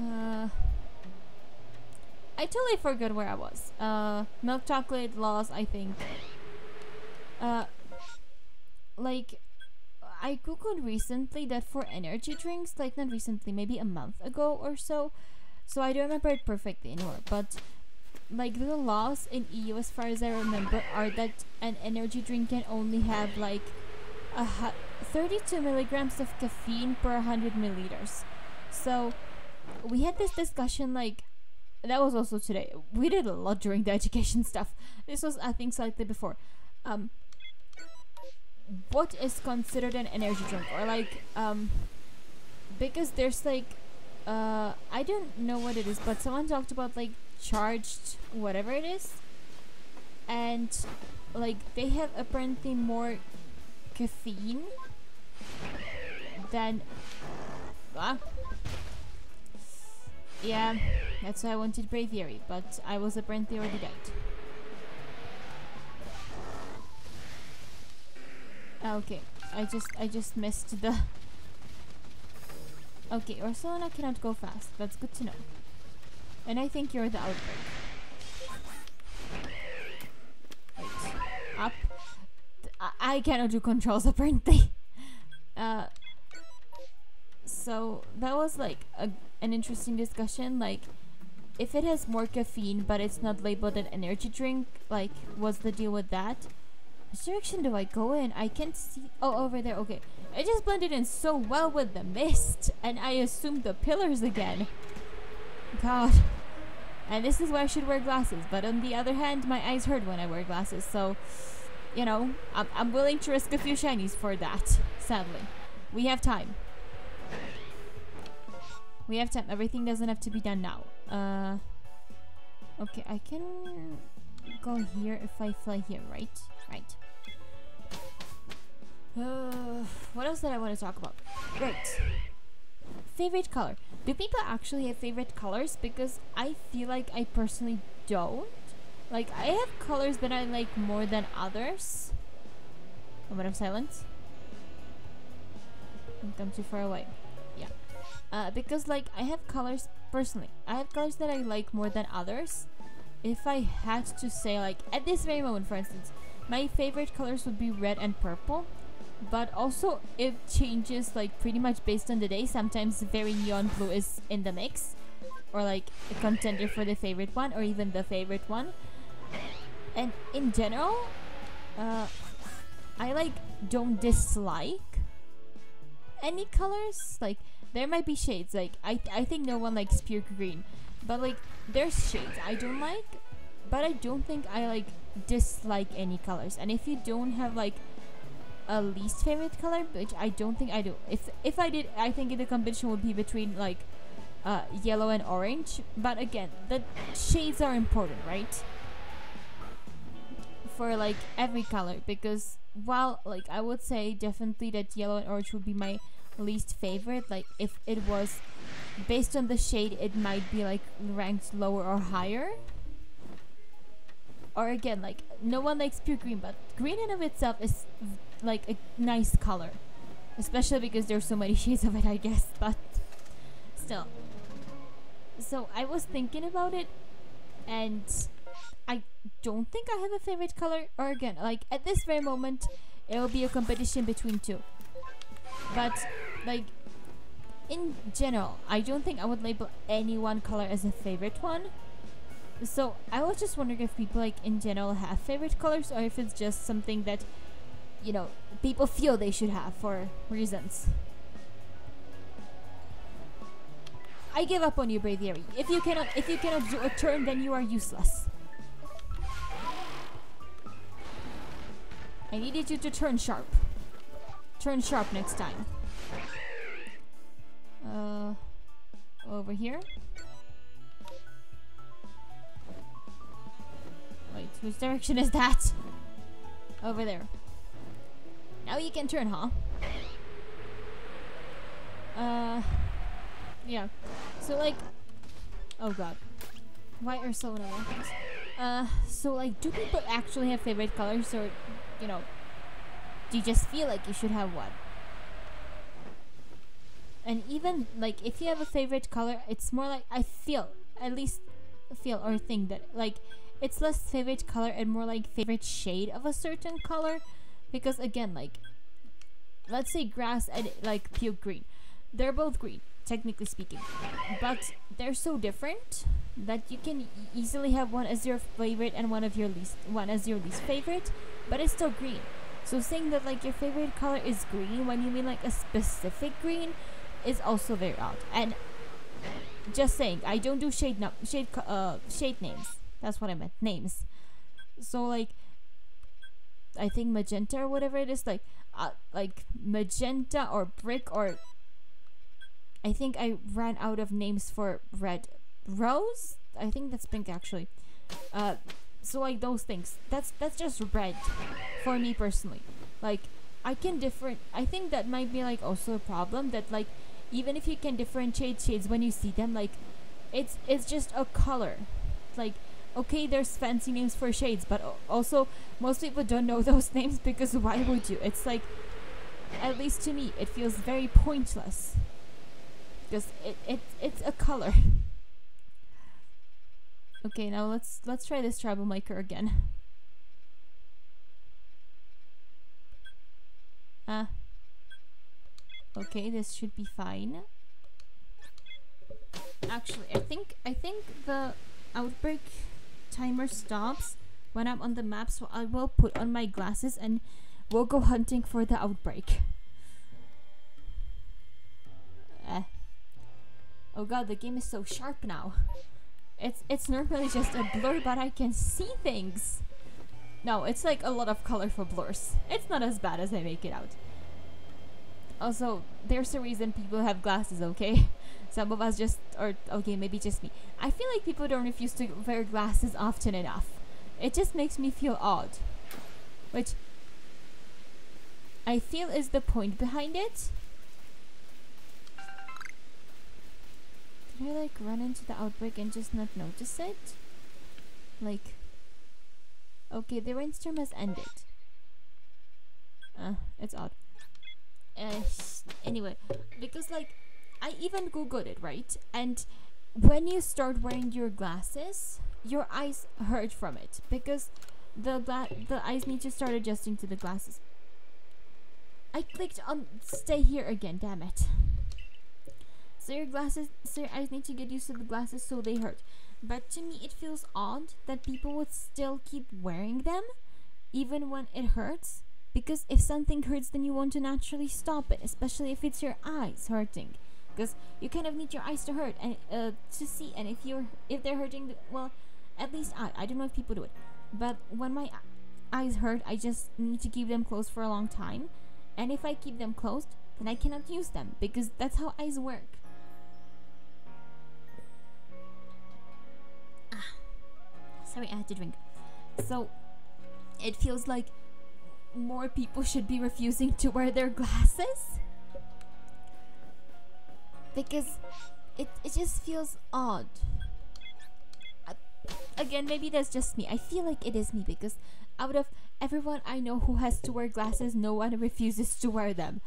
S1: Uh, I totally forgot where I was. Uh, milk chocolate laws, I think. Uh, like, I googled recently that for energy drinks, like not recently, maybe a month ago or so, so I don't remember it perfectly anymore, but like the laws in EU as far as I remember are that an energy drink can only have like a 32 milligrams of caffeine per 100 milliliters. So we had this discussion like that was also today. We did a lot during the [LAUGHS] education stuff. This was I think slightly before. Um, what is considered an energy drink? Or like um, because there's like uh, I don't know what it is, but someone talked about like charged whatever it is, and like they have apparently more caffeine than ah. Yeah that's why I wanted Braviary but I was apparently already dead okay I just I just missed the [LAUGHS] okay Ursaluna cannot go fast that's good to know and I think you're the outbreak Wait. up I cannot do controls [LAUGHS] apparently. Uh, so that was like a, an interesting discussion. Like, if it has more caffeine but it's not labeled an energy drink, like, what's the deal with that? Which direction do I go in? I can't see. Oh, over there. Okay. I just blended in so well with the mist, and I assumed the pillars again. God. And this is why I should wear glasses. But on the other hand, my eyes hurt when I wear glasses, so you know, I'm, I'm willing to risk a few shinies for that, sadly. We have time. We have time. Everything doesn't have to be done now. Uh, okay, I can go here if I fly here, right? Right. Uh, what else did I want to talk about? Right. Favorite color. Do people actually have favorite colors? Because I feel like I personally don't. Like, I have colors that I like more than others. Moment of silence. Come too far away. Yeah. Uh, because, like, I have colors, personally, I have colors that I like more than others. If I had to say, like, at this very moment, for instance, my favorite colors would be red and purple. But also, it changes, like, pretty much based on the day. Sometimes very neon blue is in the mix. Or, like, a contender for the favorite one, or even the favorite one and in general uh, I like don't dislike any colors like there might be shades like I, th I think no one likes pure green but like there's shades I don't like but I don't think I like dislike any colors and if you don't have like a least favorite color which I don't think I do. If if I did I think the competition would be between like uh, yellow and orange. But again the shades are important right? For like every color. Because while like I would say definitely that yellow and orange would be my least favorite like if it was based on the shade it might be like ranked lower or higher. Or again like no one likes pure green but green in of itself is like a nice color, especially because there's so many [LAUGHS] shades of it, I guess. But still, so I was thinking about it, and I don't think I have a favorite color. Or again, like at this very moment, it will be a competition between two. But like in general, I don't think I would label any one color as a favorite one. So I was just wondering if people like in general have favorite colors or if it's just something that you know people feel they should have for reasons. I give up on you, Braviary. If you cannot if you cannot do a turn then you are useless. I needed you to turn sharp. Turn sharp next time. Uh over here. Wait, whose direction is that? Over there. Now you can turn, huh? Uh, yeah. So like, oh god, why are so many things? Uh, so like, do people actually have favorite colors, or you know, do you just feel like you should have one? And even like, if you have a favorite color, it's more like I feel, at least feel or think that like it's less favorite color and more like favorite shade of a certain color because again like let's say grass and like puke green they're both green technically speaking but they're so different that you can easily have one as your favorite and one of your least one as your least favorite but it's still green so saying that like your favorite color is green when you mean like a specific green is also very odd and just saying i don't do shade no- shade uh shade names that's what I meant. Names. So like, I think magenta or whatever it is, like, uh, like magenta or brick or. I think I ran out of names for red rose. I think that's pink actually. Uh, so like those things. That's that's just red, for me personally. Like I can different. I think that might be like also a problem that like even if you can differentiate shades when you see them, like it's it's just a color. Like okay, there's fancy names for shades, but also most people don't know [LAUGHS] those names because why would you? It's like, at least to me, it feels very pointless. Because it, it it's a color. okay, now let's let's try this troublemaker again. Ah. Okay, this should be fine. Actually, I think I think the outbreak timer stops when I'm on the map, so I will put on my glasses and we'll go hunting for the outbreak. Eh. Oh god, the game is so sharp now. It's it's normally just a blur, but I can see things. No, it's like a lot of colorful blurs. It's not as bad as I make it out. Also, there's a reason people have glasses, okay? Some of us just, or okay, maybe just me. I feel like people don't refuse to wear glasses often enough. It just makes me feel odd. Which I feel is the point behind it. Did I like run into the outbreak and just not notice it? Like, okay, the rainstorm has ended. Uh, it's odd. Uh, anyway, because like I even googled it, right? And when you start wearing your glasses, your eyes hurt from it because the the eyes need to start adjusting to the glasses. I clicked on stay here again, damn it. So your glasses so your eyes need to get used to the glasses so they hurt. But to me it feels odd that people would still keep wearing them even when it hurts because if something hurts then you want to naturally stop it, especially if it's your eyes hurting because you kind of need your eyes to hurt and uh, to see and if you're if they're hurting well at least I I don't know if people do it. But when my eyes hurt I just need to keep them closed for a long time. And if I keep them closed then I cannot use them because that's how eyes work. Ah, sorry I had to drink. So it feels like more people should be refusing to wear their glasses because it, it just feels odd. I, again, maybe that's just me. I feel like it is me because out of everyone I know who has to wear glasses, no one refuses to wear them.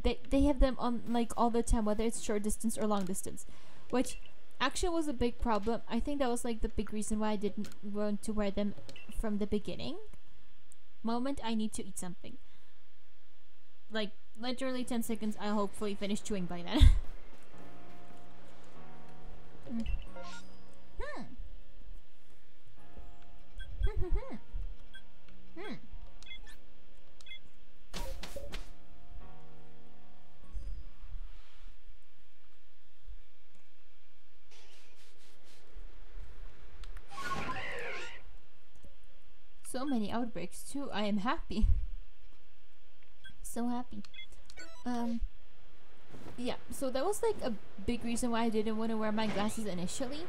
S1: They they have them on like all the time, whether it's short distance or long distance, which actually was a big problem. I think that was like the big reason why I didn't want to wear them from the beginning. Moment I need to eat something. Like literally 10 seconds, I'll hopefully finish chewing by then. [LAUGHS] mm. Hmm. hmm. So many outbreaks too. I am happy. So happy. Um yeah, so that was like a big reason why I didn't want to wear my glasses initially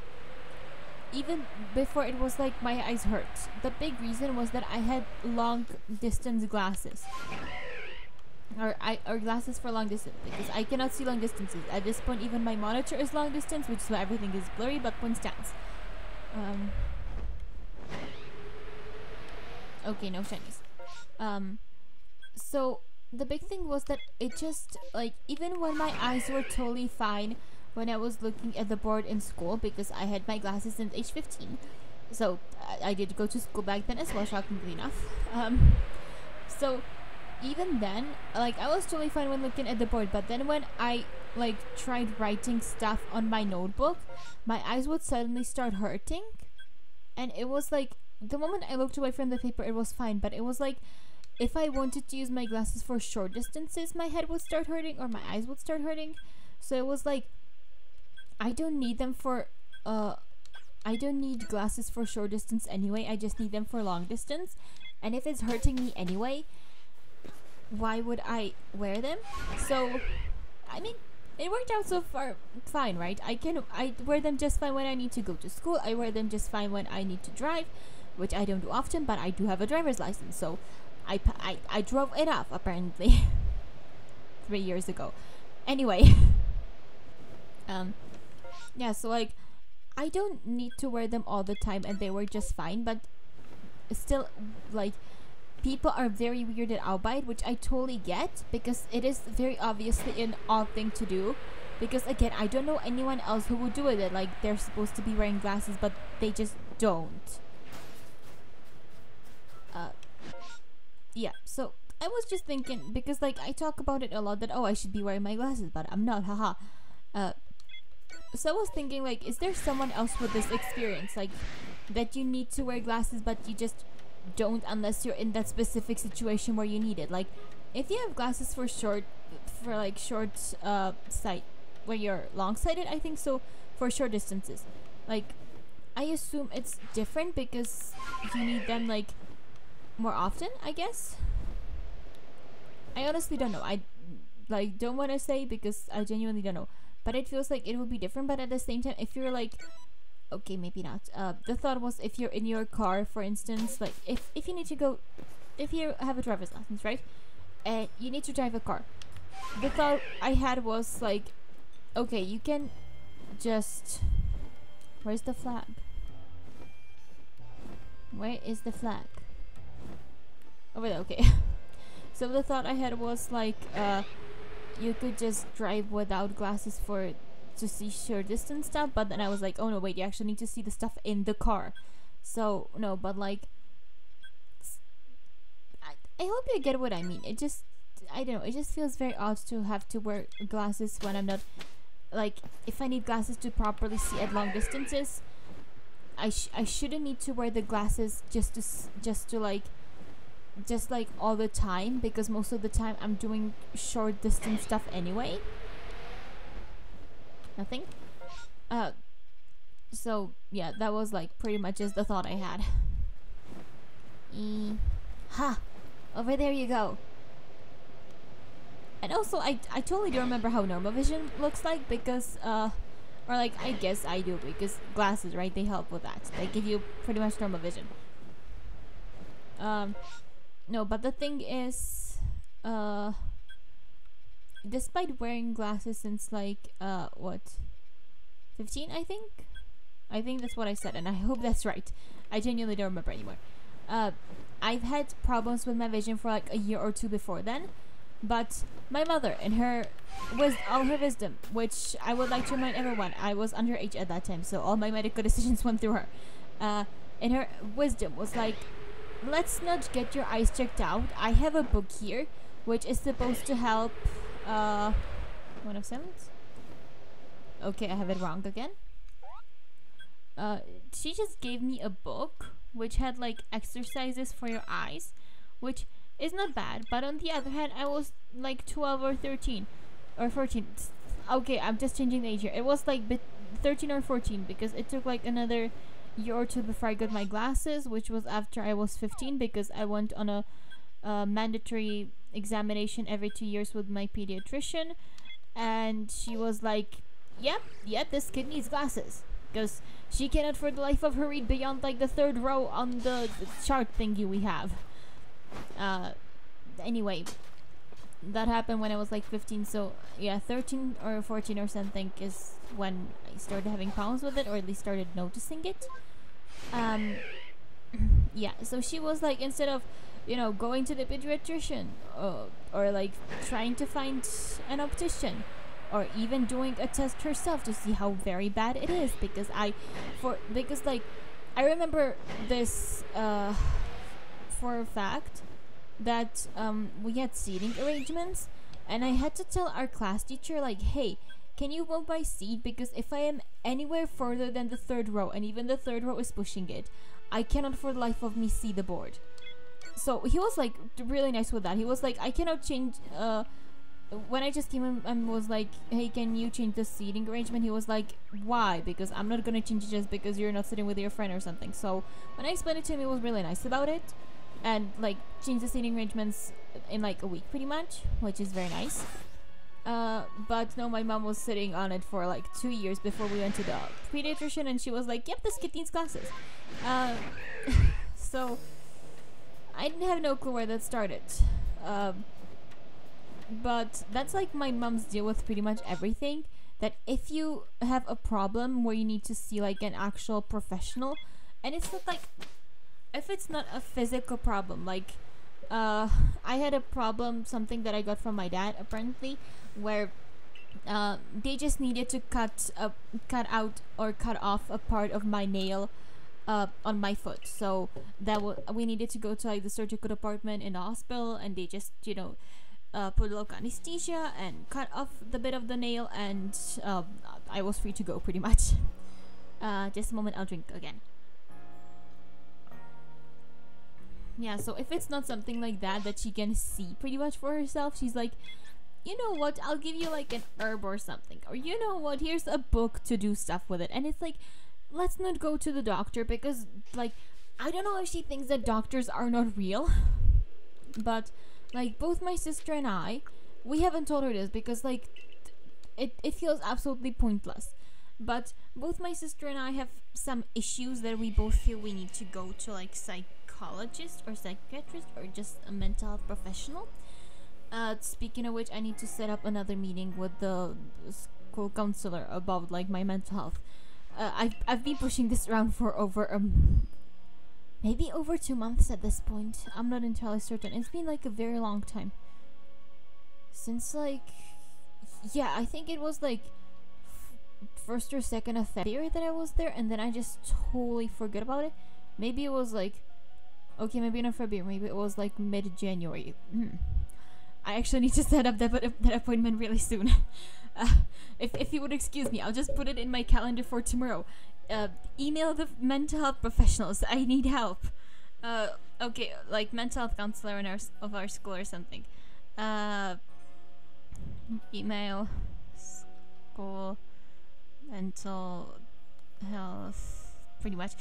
S1: even before it was like my eyes hurt. The big reason was that I had long distance glasses. Or I or glasses for long distance because I cannot see long distances. At this point even my monitor is long distance, which is why everything is blurry but one stands. Um Okay, no Chinese. Um so the big thing was that it just like even when my eyes were totally fine when I was looking at the board in school because I had my glasses since age 15. So I, I did go to school back then as well, shockingly enough. Um, so even then, like I was totally fine when looking at the board, but then when I like tried writing stuff on my notebook, my eyes would suddenly start hurting, and it was like the moment I looked away from the paper, it was fine, but it was like if I wanted to use my glasses for short distances, my head would start hurting or my eyes would start hurting. So it was like I don't need them for uh I don't need glasses for short distance anyway. I just need them for long distance. And if it's hurting me anyway, why would I wear them? So I mean it worked out so far fine, right? I can I wear them just fine when I need to go to school. I wear them just fine when I need to drive, which I don't do often, but I do have a driver's license. So I I, I drove it off apparently [LAUGHS] 3 years ago. Anyway, [LAUGHS] um yeah so like i don't need to wear them all the time and they were just fine but still like people are very weirded out by it which i totally get because it is very obviously an odd thing to do because again i don't know anyone else who would do it like they're supposed to be wearing glasses but they just don't yeah so i was just thinking because like i talk about it a lot that oh i should be wearing my glasses but i'm not haha. Uh so I was thinking like is there someone else with this experience like that you need to wear glasses but you just don't unless you're in that specific situation where you need it? Like if you have glasses for short for like short uh sight where you're long sighted I think so for short distances. Like I assume it's different because you need them like more often I guess? I honestly don't know. I like don't want to say because I genuinely don't know. But it feels like it would be different but at the same time if you're like okay maybe not. Uh, the thought was if you're in your car for instance like if, if you need to go if you have a driver's license right? And you need to drive a car. The thought i had was like okay you can just where's the flag? Where is the flag there okay. [LAUGHS] So the thought i had was like uh you could just drive without glasses for to see short distance stuff but then i was like oh no wait you actually need to see the stuff in the car. So no but like I, I hope you get what i mean. It just i don't know it just feels very odd to have to wear glasses when i'm not like if i need glasses to properly see at long distances i sh- i shouldn't need to wear the glasses just to just to like just like all the time because most of the time I'm doing short distance stuff anyway. Nothing. Uh, so yeah, that was like pretty much just the thought I had. E ha, over there you go. And also, I I totally don't remember how normal vision looks like because uh, or like I guess I do because glasses, right? They help with that. They give you pretty much normal vision. Um, no, but the thing is, uh, despite wearing glasses since like uh what, fifteen I think, I think that's what I said, and I [LAUGHS] hope that's right. I genuinely don't remember anymore. Uh, I've had problems with my vision for like a year or two before then, but my mother, in her with all her wisdom, which I would like to remind everyone, I was underage at that time, so all my medical [LAUGHS] decisions went through her. Uh, in her wisdom was like, let's not get your eyes checked out. I have a book here, which is supposed to help. Uh, one of silence. Okay, I have it wrong again. Uh, she just gave me a book which had like exercises for your eyes, which is not bad. But on the other hand, I was like 12 or 13 or 14. Okay, I'm just changing the age here. It was like 13 or 14 because it took like another year or two before I got my glasses, which was after I was 15 because I went on a, a mandatory examination every two years with my pediatrician, and she was like, "Yep, yep, this kid needs glasses." Because she cannot for the life of her read beyond like the third row on the, the chart thingy we have. Uh, anyway, that happened when I was like 15. So yeah, 13 or 14 or something is when I started having problems with it, or at least started noticing it. Um, [CLEARS THROAT] yeah. So she was like, instead of you know going to the pediatrician uh, or like trying to find an optician or even doing a test herself to see how very bad it is because I for because like I remember this uh, for a fact that um, we had seating arrangements and I had to tell our class teacher like hey can you move my seat because if I am anywhere further than the third row and even the third row is pushing it I cannot for the life of me see the board so he was like really nice with that he was like I cannot change uh when I just came in and was like, hey, can you change the seating arrangement? He was like, why? Because I'm not gonna change it just because you're not sitting with your friend or something. So when I explained it to him, he was really nice about it and like change the seating arrangements in like a week pretty much, which is very nice. Uh, but no, my mom was sitting on it for like two years before we went to the pediatrician, and she was like, "Yep, this kid needs glasses." Uh, [LAUGHS] so I didn't have no clue where that started. Um, but that's like my mom's deal with pretty much everything that if you have a problem where you need to see like an actual professional and it's not like if it's not a physical problem like uh i had a problem something that i got from my dad apparently where uh, they just needed to cut a cut out or cut off a part of my nail uh, on my foot so that we needed to go to like the surgical department in the hospital and they just you know uh, put local anesthesia and cut off the bit of the nail, and uh, I was free to go pretty much. [LAUGHS] Uh, just a moment, I'll drink again. Yeah, so if it's not something like that that she can see pretty much for herself, she's like, you know what, I'll give you like an herb or something. Or you know what, here's a book to do stuff with it. And it's like, let's not go to the doctor because, like, I don't know if she thinks that doctors are not real. [LAUGHS] But like both my sister and I, we haven't told her this because like it it feels absolutely pointless. But both my sister and I have some issues that we both feel we need to go to like psychologist or psychiatrist or just a mental health professional. Uh, speaking of which, I need to set up another meeting with the school counselor about like my mental health. Uh, I've I've been pushing this around for over a maybe over two months at this point. I'm not entirely certain. It's been like a very long time. Since like, yeah, I think it was like first or second of February that I was there, and then I just totally forgot about it. Maybe it was like, okay, maybe not February, maybe it was like mid January. Hmm. I actually need to set up that, that appointment really soon. [LAUGHS] uh, if, if you would excuse me, I'll just put it in my calendar for tomorrow uh, email the mental health professionals. I need help. Uh, okay, like mental health counselor in our of our school or something. Uh, email school mental health. Pretty much.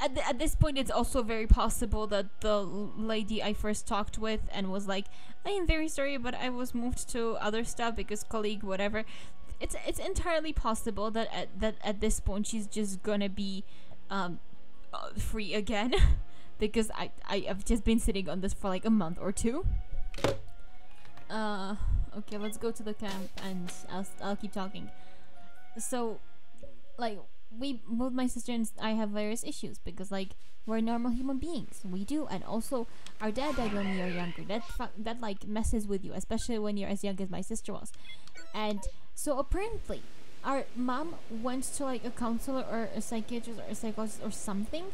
S1: At, at this point, it's also very possible that the lady I first talked with and was like, I am very sorry, but I was moved to other stuff because colleague, whatever it's it's entirely possible that at that at this point she's just gonna be um uh, free again [LAUGHS] because I, I I've just been sitting on this for like a month or two. Uh okay, let's go to the camp and I'll I'll keep talking. So like we both my sister and I have various issues because like we're normal human beings. We do, and also our dad died when we were younger. That that like messes with you, especially when you're as young as my sister was. And so apparently, our mom went to like a counselor or a psychiatrist or a psychologist or something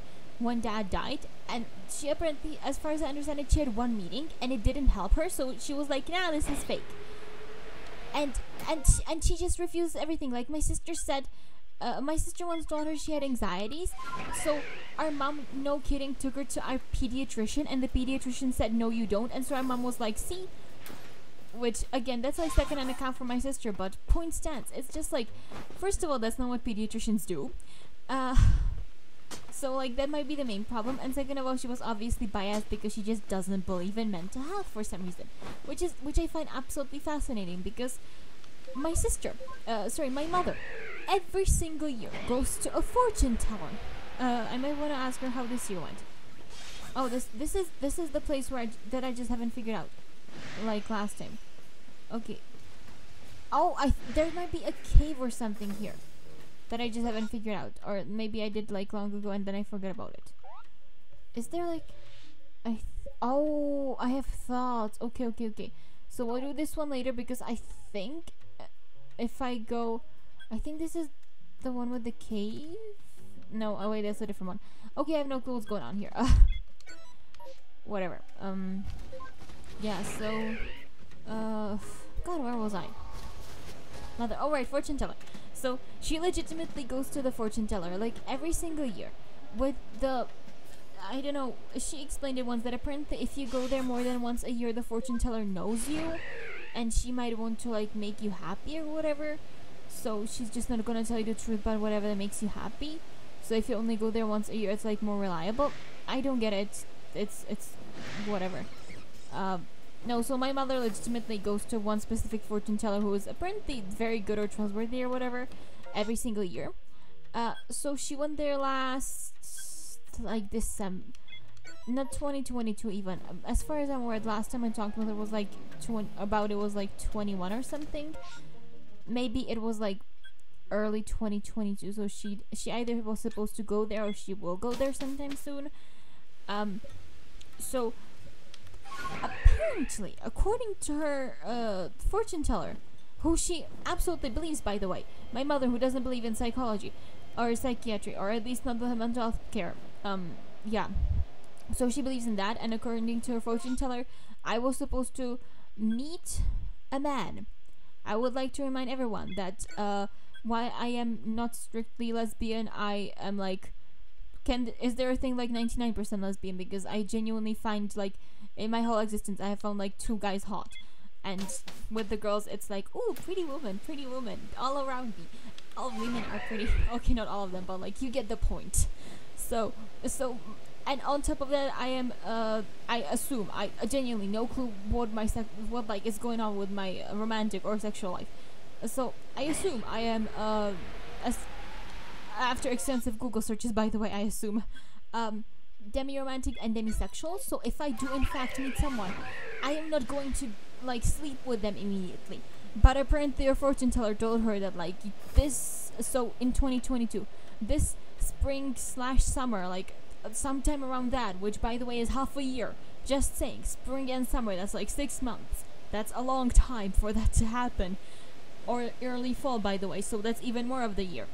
S1: when dad died and she apparently as far as i understand it she had one meeting and it didn't help her so she was like nah this is fake and and and she just refused everything like my sister said uh, my sister once told her she had anxieties. So our mom no kidding took her to our pediatrician and the pediatrician said no you don't. And so our mom was like see? Which again that's like second an account for my sister but point stands. It's just like first of all that's not what pediatricians do. Uh so like that might be the main problem. And second of all she was obviously biased because she just doesn't believe in mental health for some reason which is which i find absolutely fascinating because my sister uh, sorry my mother every single year goes to a fortune teller uh, i might want to ask her how this year went oh this this is this is the place where I, that i just haven't figured out like last time okay oh i there might be a cave or something here that I just haven't figured out, or maybe I did like long ago and then I forgot about it. Is there like, I oh I have thoughts. Okay, okay, okay. So we'll do this one later because I think uh, if I go, I think this is the one with the cave. No, oh wait, that's a different one. Okay, I have no clue what's going on here. [LAUGHS] whatever. Um, yeah. So, uh, God, where was I? Mother. Oh right, fortune teller. So she legitimately goes to the fortune teller like every single year with the I don't know, she explained it once that apparently if you go there more than once a year the fortune teller knows you and she might want to like make you happy or whatever. So she's just not gonna tell you the truth about whatever that makes you happy. So if you only go there once a year it's like more reliable. I don't get it. It's it's whatever. Um no, so my mother legitimately goes to one specific fortune teller who is apparently very good or trustworthy or whatever every single year. Uh, so she went there last like December, not 2022 even. Um, As far as I'm aware, last time I talked with her was like about it was like 21 or something. Maybe it was like early 2022. So she she either was supposed to go there or she will go there sometime soon. Um, so apparently, according to her uh, fortune teller, who she absolutely believes, by the way, my mother, who doesn't believe in psychology or psychiatry, or at least not the mental health care, um, yeah. So she believes in that, and according to her fortune teller, I was supposed to meet a man. I would like to remind everyone that uh, while I am not strictly lesbian, I am like can is there a thing like 99% lesbian? Because i genuinely find like in my whole existence i have found like two guys hot. And with the girls it's like oh pretty woman pretty woman all around me. All women are pretty [LAUGHS] okay not all of them but like you get the point. So so and on top of that i am uh i assume i uh, genuinely no clue what my what like is going on with my uh, romantic or sexual life so i assume i am uh as after extensive Google searches, by the way, I assume, um, demi-romantic and demisexual. So if I do in fact meet someone, I am not going to like sleep with them immediately. But apparently, a fortune teller told her that like this. So in 2022, this spring slash summer, like sometime around that, which by the way is half a year. Just saying, spring and summer. That's like six months. That's a long time for that to happen. Or early fall, by the way. So that's even more of the year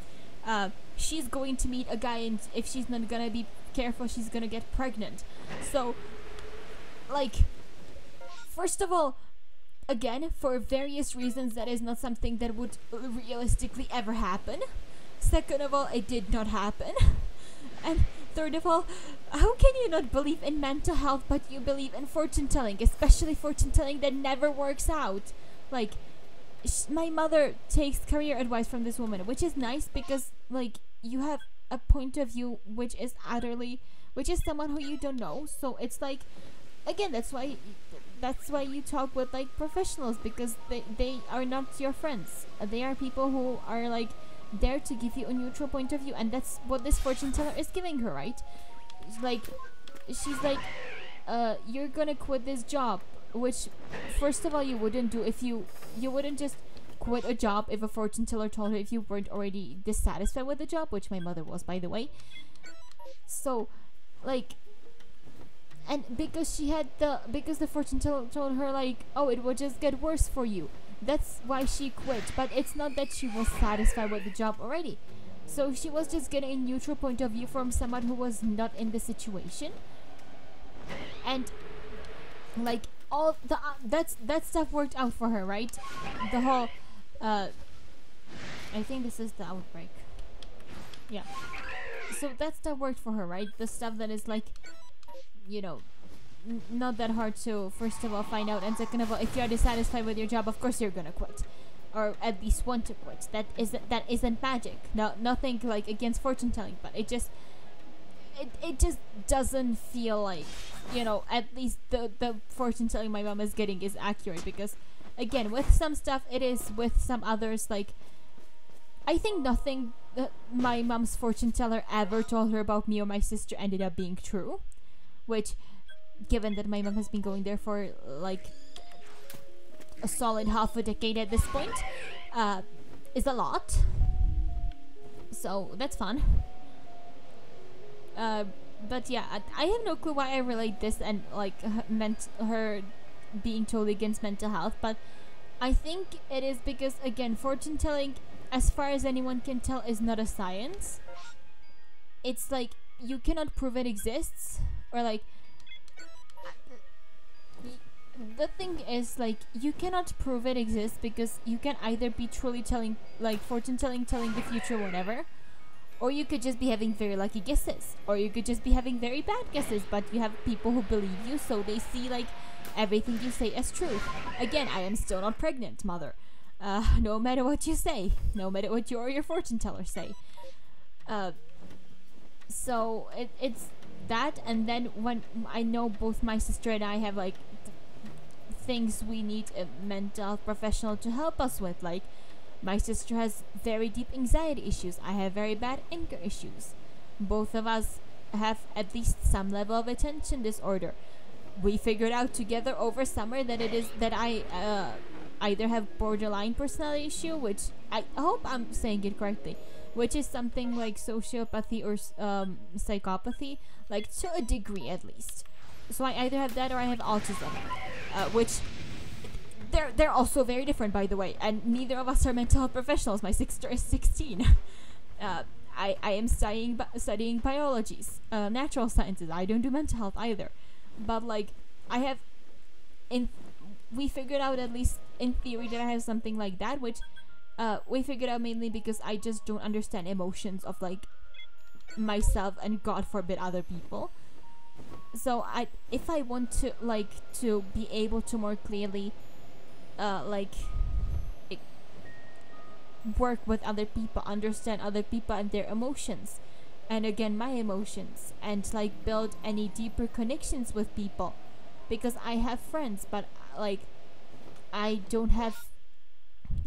S1: uh, she's going to meet a guy and if she's not gonna be careful she's gonna get pregnant so like first of all again for various reasons that is not something that would realistically ever happen second of all it did not happen [LAUGHS] and third of all how can you not believe in mental health but you believe in fortune telling especially fortune telling that never works out like my mother takes career advice from this woman, which is nice because like you have a point of view which is utterly, which is someone who you don't know. So it's like, again, that's why, that's why you talk with like professionals because they they are not your friends. They are people who are like there to give you a neutral point of view, and that's what this fortune teller is giving her, right? It's like, she's like, uh, you're gonna quit this job which first of all you wouldn't do if you you wouldn't just quit a job if a fortune teller told her if you weren't already dissatisfied with the job, which my mother was, by the way. So, like, and because she had the because the fortune teller told her like, oh, it will just get worse for you. That's why she quit. But it's not that she was satisfied with the job already. So she was just getting a neutral point of view from someone who was not in the situation. And like all the uh, that's that stuff worked out for her, right? The whole uh I think this is the outbreak. Yeah. So that stuff worked for her, right? The stuff that is like you know not that hard to first of all find out and second of all if you're dissatisfied with your job of course you're gonna quit. Or at least want to quit. That is that isn't magic. No nothing like against fortune telling but it just it, it just doesn't feel like you know at least the the fortune telling my mom is getting is accurate because again with some stuff it is with some others like i think nothing that my mom's fortune teller ever told her about me or my sister ended up being true which given that my mom has been going there for like a solid half a decade at this point uh, is a lot. So that's fun. Uh, but yeah I, I have no clue why i relate this and like h- meant her being totally against mental health but i think it is because again fortune telling as far as anyone can tell is not a science. It's like you cannot prove it exists or like the thing is like you cannot prove it exists because you can either be truly telling like fortune telling telling the future whatever or you could just be having very lucky guesses or you could just be having very bad guesses but you have people who believe you so they see like everything you say as truth again i am still not pregnant mother. Uh, [LAUGHS] no matter what you say no matter what you or your fortune teller say. Uh, so it, it's that and then when i know both my sister and i have like things we need a mental professional to help us with like my sister has very deep anxiety issues i have very bad anger issues. Both of us have at least some level of attention disorder. We figured out together over summer that it is that i uh, either have borderline personality issue which i hope i'm saying it correctly which is something like sociopathy or um, psychopathy like to a degree at least so I either have that or I have autism, uh, which they're they're also very different, by the way. And neither of us are mental health professionals. My sister is 16. [LAUGHS] uh, I I am studying bi- studying biologies, uh, natural sciences. I don't do mental health either, but like I have, in we figured out at least in theory that I have something like that, which uh, we figured out mainly because I just don't understand emotions of like myself and God forbid other people so I if I want to like to be able to more clearly uh like it, work with other people understand other people and their emotions and again my emotions and like build any deeper connections with people. Because I have friends but like I don't have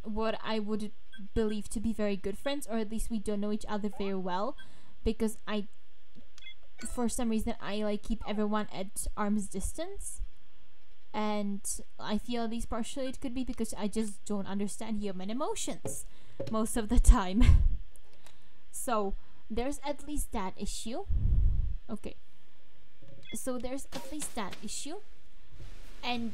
S1: what I would believe to be very good friends or at least we don't know each other very well because I for some reason I like keep everyone at arm's distance. And I feel at least partially it could be because I just don't understand human emotions most of the time. [LAUGHS] so there's at least that issue. Okay. So there's at least that issue. And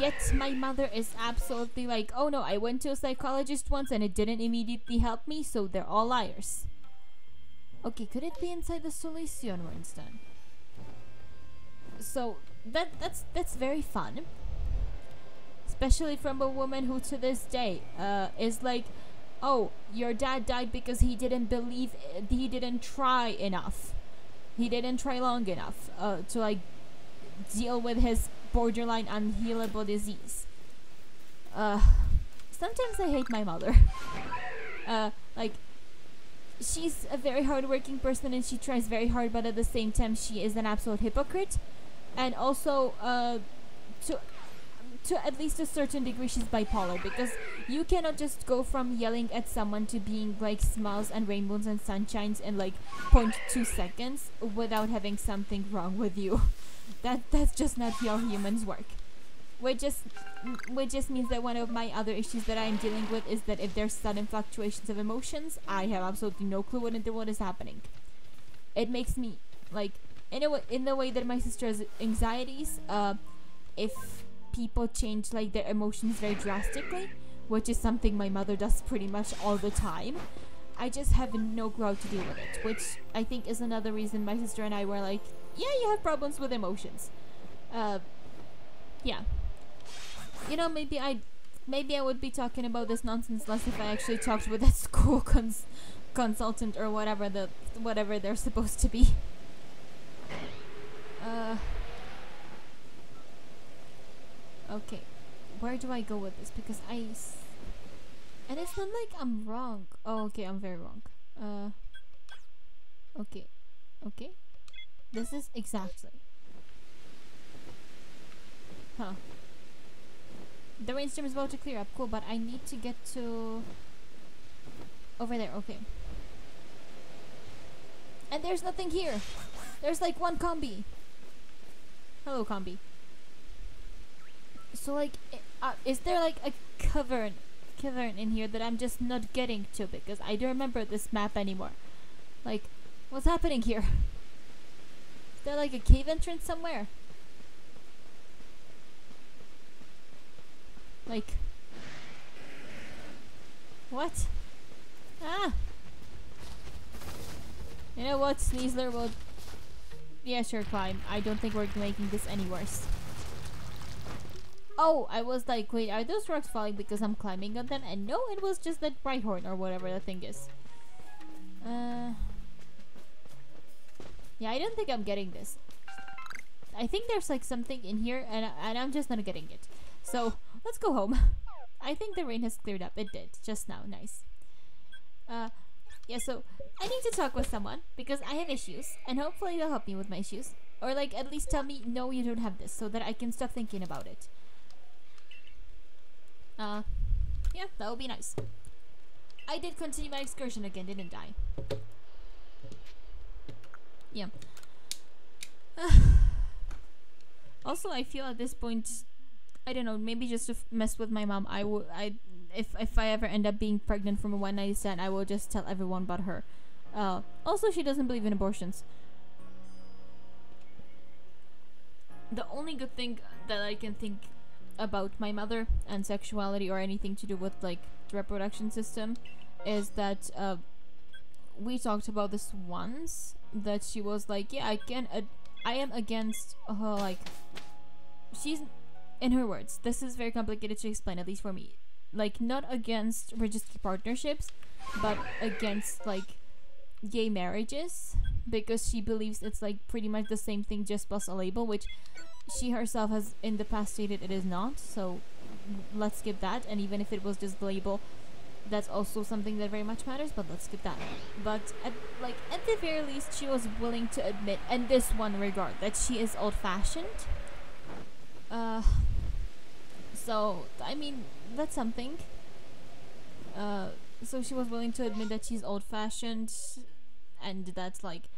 S1: yet my mother is absolutely like, oh no, I went to a psychologist once and it didn't immediately help me, so they're all liars. Okay, could it be inside the solution then? So that that's that's very fun. Especially from a woman who to this day uh, is like, oh, your dad died because he didn't believe he didn't try enough. He didn't try long enough uh, to like deal with his borderline unhealable disease. Uh, sometimes I hate my mother. [LAUGHS] uh, like she's a very hardworking person and she tries very hard, but at the same time, she is an absolute hypocrite. And also, uh, to to at least a certain degree, she's bipolar because you cannot just go from yelling at someone to being like smiles and rainbows and sunshines in like 0.2 seconds without having something wrong with you. [LAUGHS] That that's just not how humans work. Which just which just means that one of my other issues that I'm dealing with is that if there's sudden fluctuations of emotions, I have absolutely no clue what what is happening. It makes me like in a way, in the way that my sister has anxieties. Uh, if people change like their emotions very drastically, which is something my mother does pretty much all the time. I just have no clue how to deal with it, which I think is another reason my sister and I were like, yeah, you have problems with emotions. Uh, yeah. You know, maybe I, maybe I would be talking about this nonsense less if I actually talked with a [LAUGHS] school cons- consultant or whatever the whatever they're supposed to be. Uh. Okay, where do I go with this? Because I. And it's not like I'm wrong. Oh, okay, I'm very wrong. Uh. Okay. Okay. This is exactly. Huh. The rainstorm is about to clear up. Cool, but I need to get to. Over there, okay. And there's nothing here. There's like one Combee. Hello, Combee. So, like, uh, is there like a cavern cavern in here that I'm just not getting to because I don't remember this map anymore. Like, what's happening here? Is there like a cave entrance somewhere? Like, what? Ah! You know what, Sneasler will... Yeah, sure, climb. I don't think we're making this any worse. Oh, I was like, wait, are those rocks falling because I'm climbing on them? And no, it was just that bright horn or whatever the thing is. Uh, yeah, I don't think I'm getting this. I think there's like something in here and, and I'm just not getting it. So, let's go home. [LAUGHS] I think the rain has cleared up. It did, just now. Nice. Uh, yeah, so I need to talk with someone because I have issues and hopefully they'll help me with my issues. Or like at least tell me, no, you don't have this so that I can stop thinking about it. Uh, yeah, that would be nice. I did continue my excursion again, didn't I? Yeah. [SIGHS] also, I feel at this point, I don't know, maybe just to mess with my mom, I would I, if if I ever end up being pregnant from a one night stand, I will just tell everyone about her. Uh, also, she doesn't believe in abortions. The only good thing that I can think about my mother and sexuality or anything to do with like the reproduction system is that uh, we talked about this once that she was like yeah i can uh, i am against her like she's in her words this is very complicated to explain at least for me like not against registered partnerships but against like gay marriages because she believes it's like pretty much the same thing just plus a label which she herself has in the past stated it is not, so let's skip that. And even if it was just the label, that's also something that very much matters. But let's skip that. But at, like at the very least, she was willing to admit, in this one regard, that she is old-fashioned. Uh, so I mean that's something. Uh, so she was willing to admit that she's old-fashioned, and that, like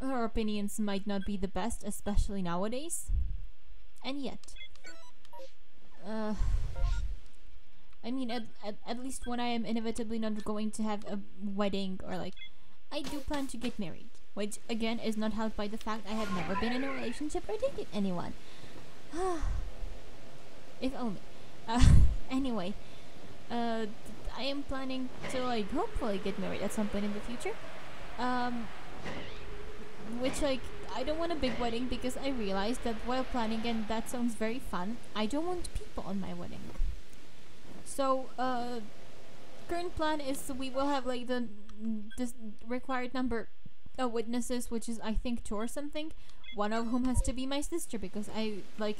S1: her opinions might not be the best, especially nowadays. And yet, uh, I mean, at, at, at least when I am inevitably not going to have a wedding or like, I do plan to get married, which again is not helped by the fact I have never been in a relationship or dated anyone. [SIGHS] if only. Uh, [LAUGHS] anyway, uh, I am planning to like hopefully get married at some point in the future. Um, which like I don't want a big wedding because I realized that while planning and that sounds very fun, I don't want people on my wedding. So uh current plan is we will have like the this required number of witnesses, which is I think two or something. One of whom has to be my sister because I like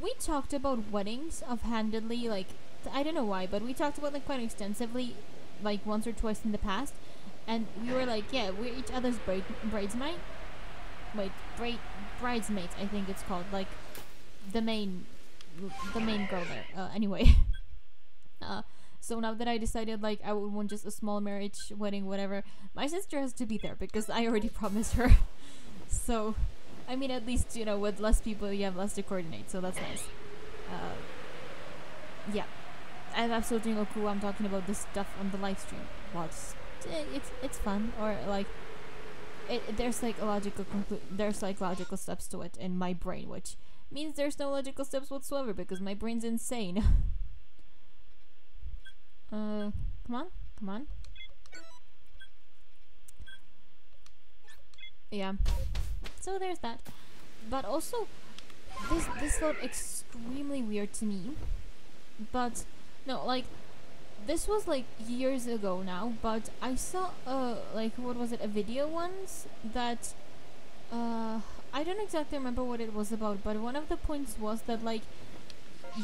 S1: we talked about weddings offhandedly like I don't know why, but we talked about them quite extensively like once or twice in the past and we were like, yeah, we're each other's bride bridesmaid wait, bride bridesmaids. I think it's called like the main the main girl there. Uh, anyway, [LAUGHS] uh, so now that I decided like I would want just a small marriage wedding, whatever, my sister has to be there because I already promised her. [LAUGHS] so, I mean, at least you know with less people you have less to coordinate, so that's nice. Uh, yeah, I'm absolutely no clue. I'm talking about this stuff on the live stream. Well, it's it's, it's fun or like it, there's like logical there's like logical steps to it in my brain, which means there's no logical steps whatsoever because my brain's insane. [LAUGHS] uh, come on, come on. Yeah. So there's that. But also, this this felt extremely weird to me. But no, like this was like years ago now, but I saw uh like what was it a video once that uh I don't exactly remember what it was about, but one of the points was that like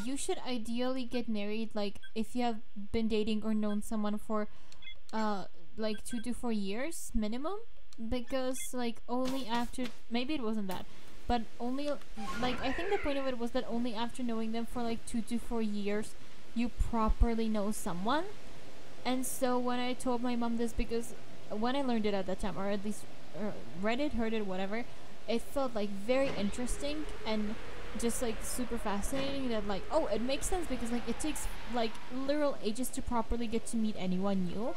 S1: you should ideally get married like if you have been dating or known someone for uh like 2 to 4 years minimum because like only after maybe it wasn't that but only like I think the point of it was that only after knowing them for like 2 to 4 years you properly know someone. And so when I told my mom this, because when I learned it at that time, or at least uh, read it, heard it, whatever, it felt like very interesting and just like super fascinating that like oh it makes sense because like it takes like literal ages to properly get to meet anyone new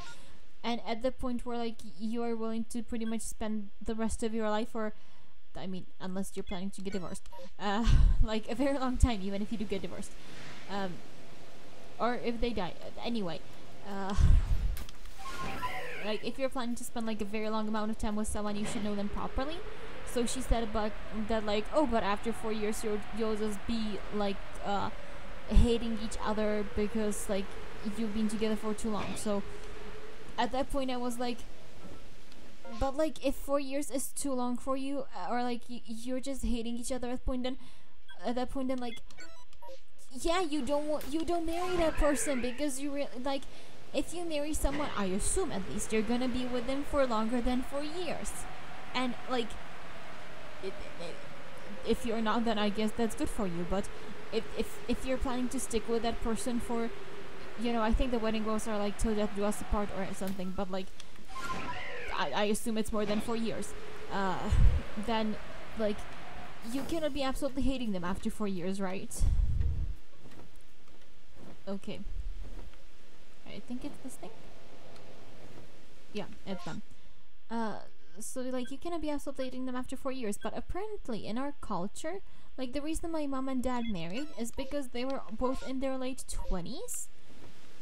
S1: and at the point where like you are willing to pretty much spend the rest of your life or i mean unless you're planning to get divorced [LAUGHS] uh, like a very long time even if you do get divorced um, or if they die. Anyway, uh, [LAUGHS] like if you're planning to spend like a very long amount of time with someone, you should know them properly. So she said about that like oh, but after four years you'll you'll just be like uh, hating each other because like you've been together for too long. So at that point I was like. But like, if four years is too long for you, uh, or like you're just hating each other at point, then at that point, then like yeah, you don't want you don't marry that person because you really like if you marry someone, I assume at least you're gonna be with them for longer than four years, and like, if you're not, then I guess that's good for you. But if if if you're planning to stick with that person for, you know, I think the wedding vows are like till death do us apart or something. But like, I, I assume it's more than four years. Uh, then like, you cannot be absolutely hating them after four years, right? Okay. I think it's this thing. Yeah, it's done. Uh, so like you cannot be absolutely hating them after four years, but apparently in our culture, like the reason my mom and dad married is because they were both in their late twenties,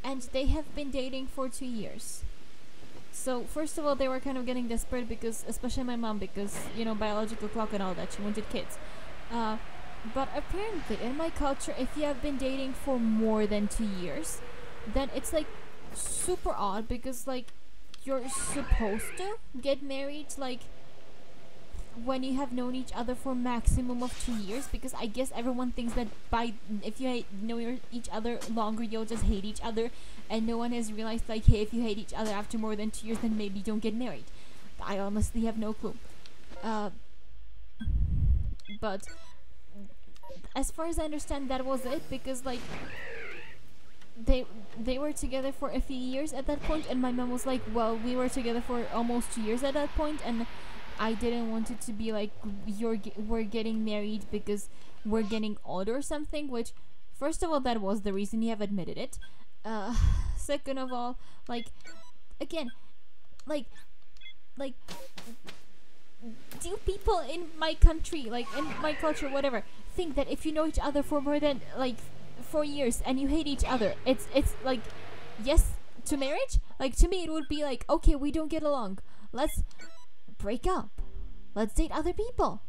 S1: and they have been dating for two years. So first of all, they were kind of getting desperate because, especially my mom, because you know biological clock and all that, she wanted kids. Uh, but apparently, in my culture, if you have been dating for more than two years, then it's like super odd because like you're supposed to get married like when you have known each other for maximum of two years because i guess everyone thinks that by if you know your, each other longer you'll just hate each other and no one has realized like hey if you hate each other after more than two years then maybe don't get married. I honestly have no clue. Uh, but as far as I understand, that was it because like they they were together for a few years at that point, and my mom was like, "Well, we were together for almost two years at that point, and I didn't want it to be like you're we're getting married because we're getting old or something." Which, first of all, that was the reason you have admitted it. Uh, [LAUGHS] second of all, like again, like like do people in my country, like in my culture, whatever, think that if you know each other for more than like four years and you hate each other, it's it's like yes to marriage. Like to me, it would be like okay, we don't get along. Let's break up. Let's date other people.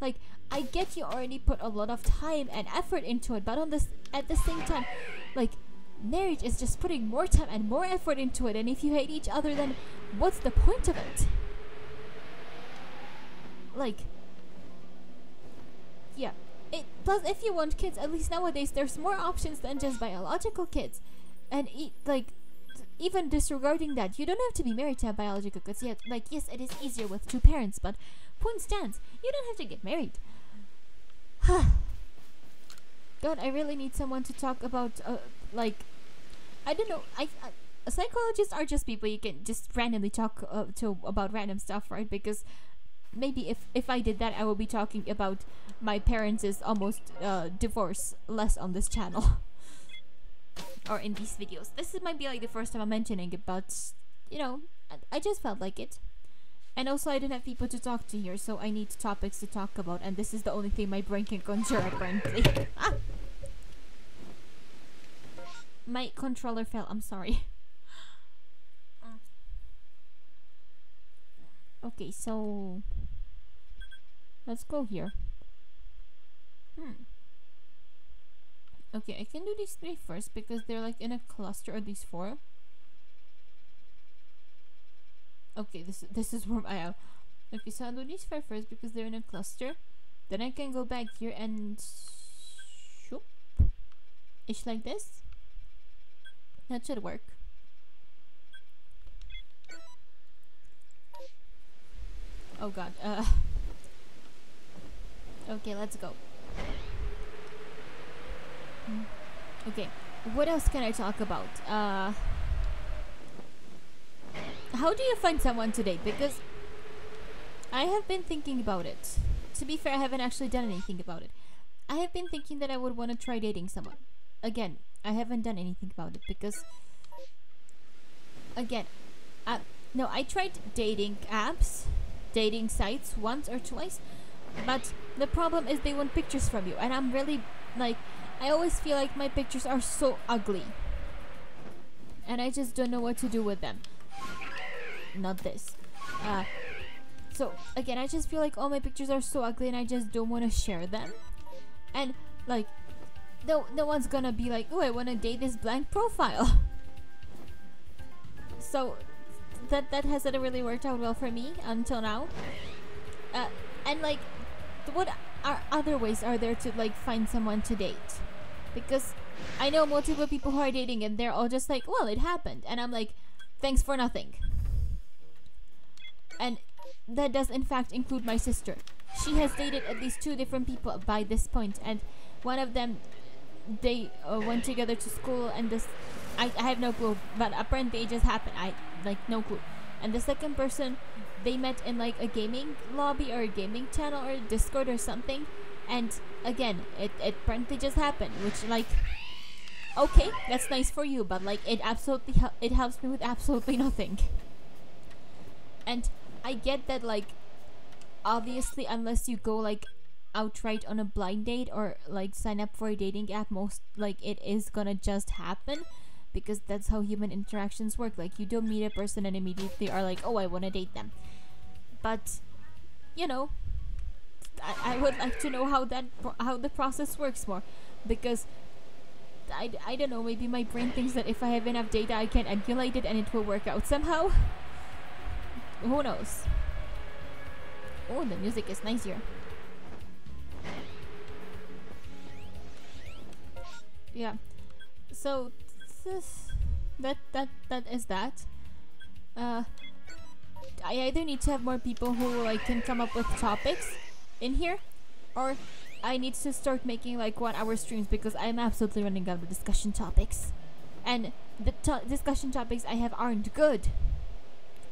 S1: Like I get you already put a lot of time and effort into it, but on this at the same time, like marriage is just putting more time and more effort into it. And if you hate each other, then what's the point of it? Like yeah. It, plus, if you want kids, at least nowadays there's more options than just biological kids, and e- like even disregarding that, you don't have to be married to have biological kids yet. Like, yes, it is easier with two parents, but point stands, you don't have to get married. [SIGHS] God, I really need someone to talk about, uh, like, I don't know. I, I psychologists are just people you can just randomly talk uh, to about random stuff, right? Because maybe if if I did that, I would be talking about my parents' almost uh, divorce less on this channel [LAUGHS] or in these videos. This might be like the first time I'm mentioning it, but you know, I, just felt like it. And also, I didn't have people to talk to here, so I need topics to talk about, and this is the only thing my brain can conjure [LAUGHS] apparently. ah! [LAUGHS] My controller fell. I'm sorry. [LAUGHS] Okay, so let's go here. Hmm. Okay, I can do these three first because they're like in a cluster. Are these four? Okay, this this is where I am. Okay, so I'll do these five first because they're in a cluster. Then I can go back here and shoop. Ish like this. That should work. Oh god. Uh. [LAUGHS] Okay, let's go. Hmm. Okay, what else can I talk about? Uh. How do you find someone today? Because I have been thinking about it. To be fair, I haven't actually done anything about it. I have been thinking that I would want to try dating someone. Again, I haven't done anything about it because again, uh, no, I tried dating apps dating sites once or twice, but the problem is they want pictures from you, and I'm really like, I always feel like my pictures are so ugly, and I just don't know what to do with them. Not this. Uh, so again, I just feel like all my pictures are so ugly, and I just don't want to share them, and like. No, no one's gonna be like, oh, I want to date this blank profile. [LAUGHS] so that that hasn't really worked out well for me until now. Uh, and like, what are other ways are there to like find someone to date? Because I know multiple people who are dating and they're all just like, well, it happened, and I'm like, thanks for nothing. And that does in fact include my sister. She has dated at least two different people by this point, and one of them they uh, went together to school, and this I, I have no clue, but apparently it just happened. I like no clue. And the second person, they met in like a gaming lobby or a gaming channel or Discord or something. And again, it, it apparently just happened, which like, okay, that's nice for you, but like it absolutely it helps me with absolutely nothing. And I get that like, obviously, unless you go like outright on a blind date or like sign up for a dating app, most like it is gonna just happen because that's how human interactions work. Like you don't meet a person and immediately are like, oh, I want to date them. But you know, I, I would like to know how that how the process works more. Because I, I don't know maybe my brain thinks that if I have enough data I can emulate it and it will work out somehow. Who knows? Oh the music is nice here. Yeah. So this that that that is that. Uh I either need to have more people who like can come up with topics in here or I need to start making like one hour streams because I'm absolutely running out of discussion topics. And the to discussion topics I have aren't good.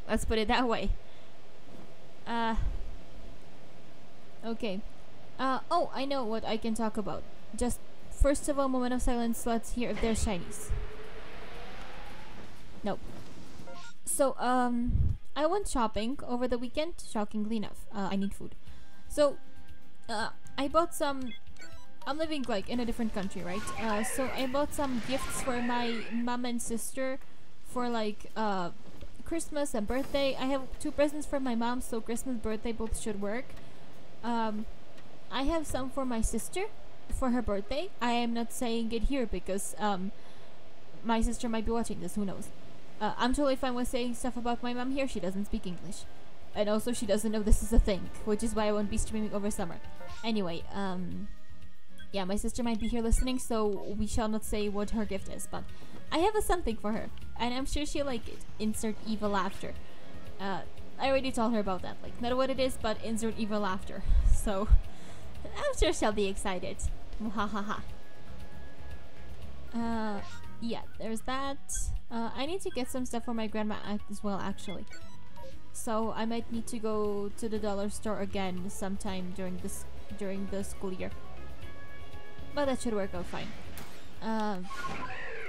S1: Let's put it that way. Uh okay. Uh oh I know what I can talk about. Just first of all moment of silence. Let's hear if there's shinies Nope. So, um, I went shopping over the weekend. Shockingly enough, uh, I need food. So, uh, I bought some. I'm living like in a different country, right? Uh, so I bought some gifts for my mom and sister for like uh, Christmas and birthday. I have two presents for my mom, so Christmas, birthday both should work. Um, I have some for my sister for her birthday. I am not saying it here because um, my sister might be watching this. Who knows? Uh, I'm totally fine with saying stuff about my mom here. She doesn't speak English. And also, she doesn't know this is a thing, which is why I won't be streaming over summer. Anyway, um, yeah, my sister might be here listening, so we shall not say what her gift is, but I have a something for her, and I'm sure she'll like it. Insert evil laughter. Uh, I already told her about that. Like, not what it is, but insert evil laughter. So, I'm sure she'll be excited. Muhahaha. Uh, yeah, there's that. Uh, I need to get some stuff for my grandma as well, actually. So I might need to go to the dollar store again sometime during this during the school year. But that should work out fine. Um,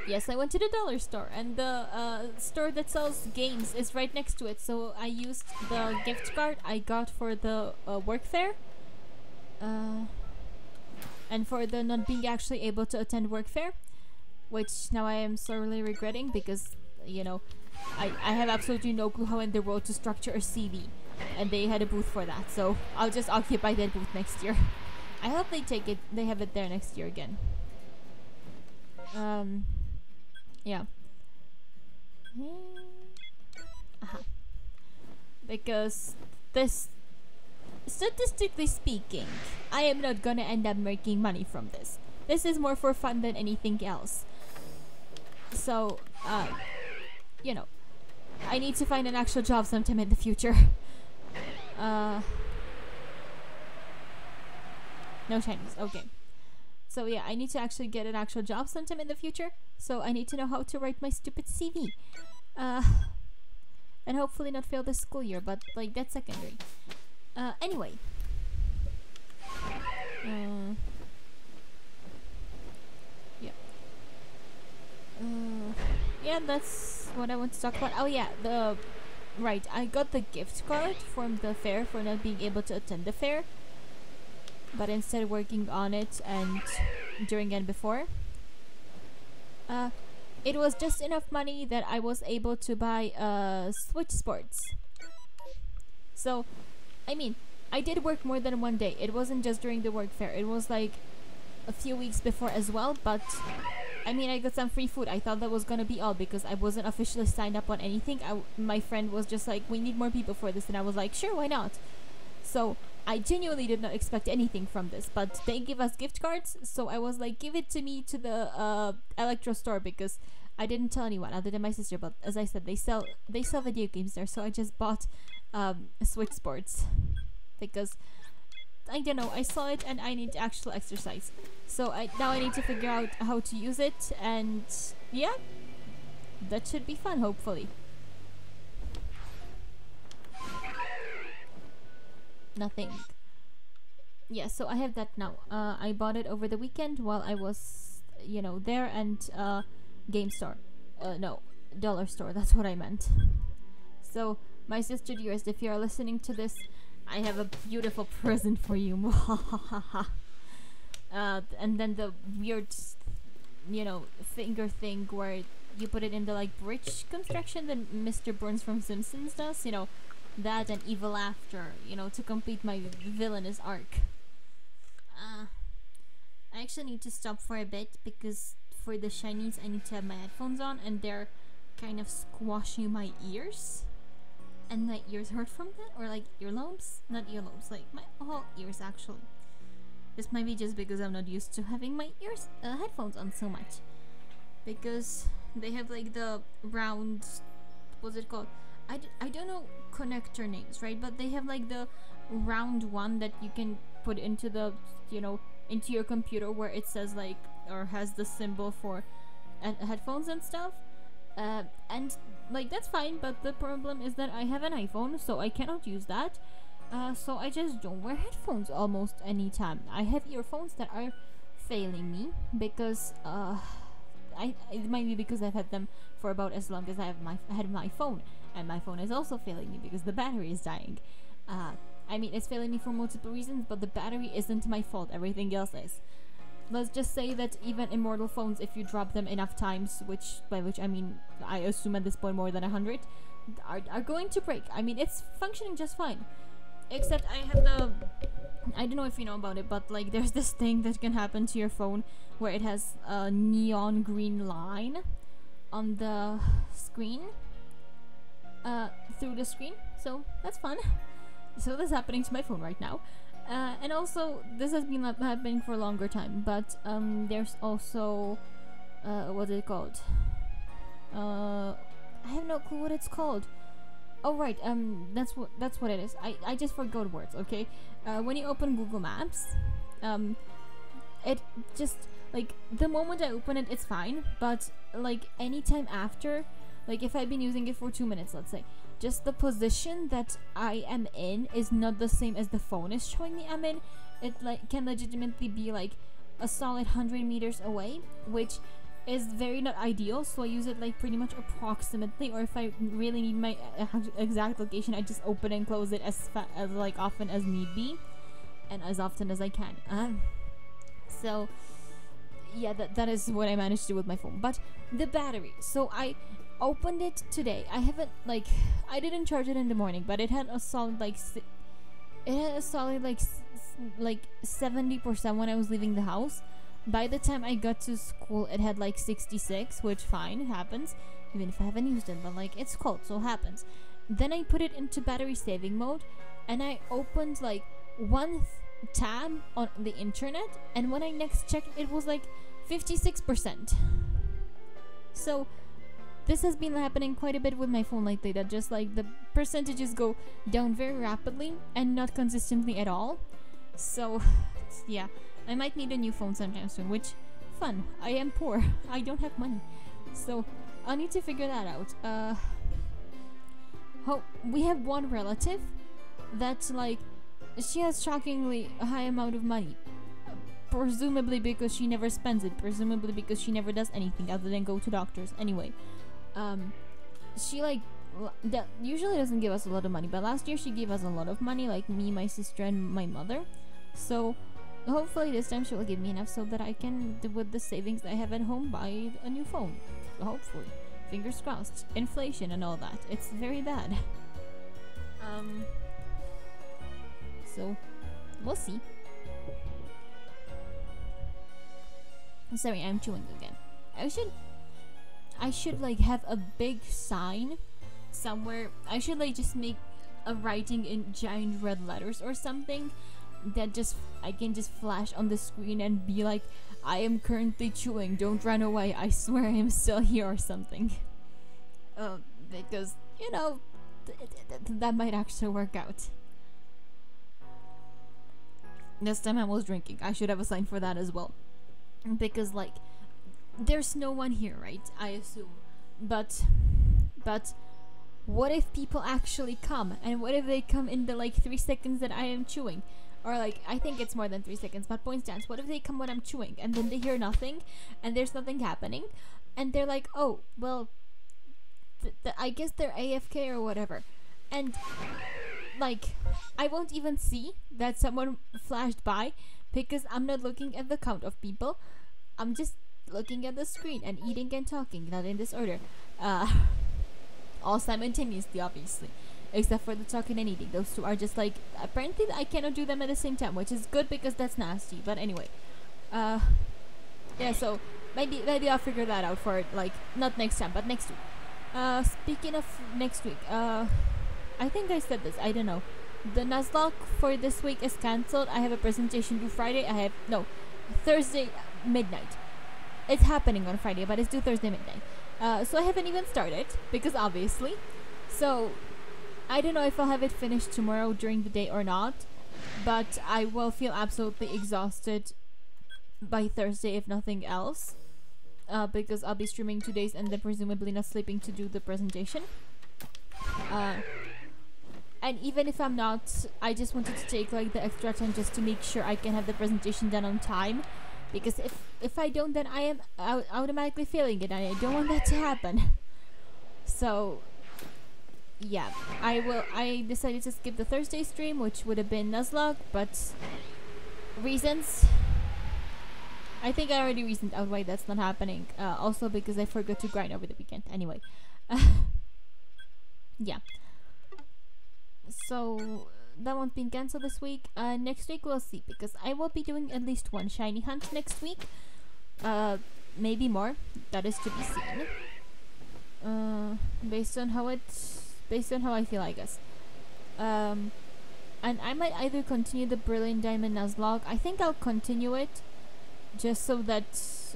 S1: yes, I went to the dollar store, and the uh, store that sells games is right next to it. So I used the gift card I got for the uh, work fair. Uh, and for the not being actually able to attend work fair, which now I am sorely regretting because, you know, I, I have absolutely no clue how in the world to structure a CV. And they had a booth for that, so I'll just occupy that booth next year. [LAUGHS] I hope they take it, they have it there next year again. Um, yeah. Uh-huh. Because this, statistically speaking, I am not gonna end up making money from this. This is more for fun than anything else. So, uh, you know, I need to find an actual job sometime in the future. [LAUGHS] Uh, no shinies, okay. So yeah, I need to actually get an actual job sometime in the future. So I need to know how to write my stupid CV. Uh, and hopefully not fail this school year, but like that's secondary. Uh, anyway. Uh, yeah. Uh, yeah, that's what I want to talk about. Oh yeah, the right. I got the gift card from the fair for not being able to attend the fair but instead working on it and during and before. Uh, it was just enough money that I was able to buy uh, Switch Sports. So, I mean, I did work more than one day. It wasn't just during the work fair. It was like a few weeks before as well, but I mean, I got some free food. I thought that was gonna be all because I wasn't officially signed up on anything. I, my friend was just like, we need more people for this, and I was like, sure, why not? So I genuinely did not expect anything from this, but they give us gift cards, so I was like, give it to me to the uh, Electro store because I didn't tell anyone other than my sister. But as I said, they sell they sell video games there, so I just bought um, Switch Sports because I don't know. I saw it and I need actual exercise, so I now I need to figure out how to use it, and yeah, that should be fun. Hopefully. nothing. Yeah, so I have that now. Uh, I bought it over the weekend while I was, you know, there and uh, Game Store. Uh, no, Dollar Store. [LAUGHS] That's what I meant. So, my sister dearest, if you are listening to this, I have a beautiful present for you. [LAUGHS] uh, and then the weird, you know, finger thing where you put it in the like bridge construction that Mr. Burns from Simpsons does. You know, that and Evil After, you know, to complete my villainous arc. Uh, I actually need to stop for a bit because for the shinies I need to have my headphones on and they're kind of squashing my ears. And my ears hurt from that, or like earlobes? Not earlobes, like my whole ears actually. This might be just because I'm not used to having my ears uh, headphones on so much. Because they have like the round, what's it called? I d- I don't know connector names, right? But they have like the round one that you can put into the, you know, into your computer where it says like, or has the symbol for uh, headphones and stuff. Uh, and like that's fine, but the problem is that I have an iPhone, so I cannot use that. Uh, so I just don't wear headphones almost any time. I have earphones that are failing me because uh, I it might be because I've had them for about as long as I have my had my phone and my phone is also failing me because the battery is dying. Uh, I mean, it's failing me for multiple reasons, but the battery isn't my fault, everything else is. Let's just say that even immortal phones, if you drop them enough times, which by which I mean, I assume at this point more than a hundred, are, are going to break. I mean, it's functioning just fine. Except I have the I don't know if you know about it, but like [LAUGHS] there's this thing that can happen to your phone where it has a neon green line on the screen uh, through the screen, so that's fun. [LAUGHS] So that's happening to my phone right now. Uh, and also, this has been happening for a longer time, but um, there's also, uh, what is it called? Uh, I have no clue what it's called. Oh right, um, that's what that's what it is. I I just forgot words. Okay, uh, when you open Google Maps, um, it just like the moment I open it, it's fine. But like anytime after, like if I've been using it for two minutes, let's say, just the position that I am in is not the same as the phone is showing me I'm in. It like can legitimately be like a solid 100 meters away, which is very not ideal so i use it like pretty much approximately or if i really need my uh, exact location i just open and close it as, as like often as need be and as often as i can um, so yeah that, that is what i managed to do with my phone but the battery so i opened it today i haven't like i didn't charge it in the morning but it had a solid like it had a solid like like 70% when i was leaving the house by the time I got to school, it had like 66, which fine, happens. Even if I haven't used it, but like it's cold, so it happens. Then I put it into battery saving mode, and I opened like one tab on the internet, and when I next checked, it was like 56%. So this has been happening quite a bit with my phone lately that just like the percentages go down very rapidly and not consistently at all. So [SIGHS] yeah. I might need a new phone sometime soon, which, fun. I am poor. [LAUGHS] I don't have money. So, I'll need to figure that out. Uh, ho- we have one relative that's like, she has shockingly a high amount of money. Presumably because she never spends it. Presumably because she never does anything other than go to doctors. Anyway, um, she like that usually doesn't give us a lot of money, but last year she gave us a lot of money, like me, my sister, and my mother. So hopefully this time she will give me enough so that I can, with the savings I have at home, buy a new phone. Hopefully. Fingers crossed. Inflation and all that. It's very bad. Um. So, we'll see. Sorry, I'm chewing again. I should, I should like have a big sign somewhere. I should like just make a writing in giant red letters or something that just I can just flash on the screen and be like, I am currently chewing. Don't run away. I swear I am still here or something. Uh, because you know th- th- th- that might actually work out. This time I was drinking. I should have a sign for that as well. Because like, there's no one here, right? I assume. But, but what if people actually come and what if they come in the like three seconds that i am chewing or like I think it's more than three seconds, but point stands. What if they come when I'm chewing and then they hear nothing and there's nothing happening, and they're like, oh well, th- th- I guess they're AFK or whatever, and like I won't even see that someone flashed by because I'm not looking at the count of people. I'm just looking at the screen and eating and talking, not in this order. Uh, [LAUGHS] all simultaneously, obviously except for the talking and eating. Those two are just like apparently I cannot do them at the same time, which is good because that's nasty. But anyway, uh, yeah. So maybe maybe I'll figure that out for like not next time, but next week. Uh, speaking of next week, uh, I think I said this. I don't know. The Nuzlocke for this week is cancelled. I have a presentation due Friday. I have no Thursday midnight. It's happening on Friday, but it's due Thursday midnight. Uh, so I haven't even started because obviously. So I don't know if I'll have it finished tomorrow during the day or not, but I will feel absolutely exhausted by Thursday if nothing else. Uh, because I'll be streaming two days and then presumably not sleeping to do the presentation. Uh, and even if I'm not, I just wanted to take like the extra time just to make sure I can have the presentation done on time. Because if if I don't, then I am automatically failing it, and I don't want that to happen. So yeah, I will. I decided to skip the Thursday stream, which would have been Nuzlocke, but reasons. I think I already reasoned out why that's not happening. Uh, also because I forgot to grind over the weekend. Anyway, [LAUGHS] yeah. So that one's been cancelled this week. Uh, next week we'll see because I will be doing at least one shiny hunt next week. Uh, maybe more. That is to be seen. Uh, based on how it's based on how I feel, I guess. Um, and I might either continue the Brilliant Diamond Nuzlocke. I think I'll continue it, just so that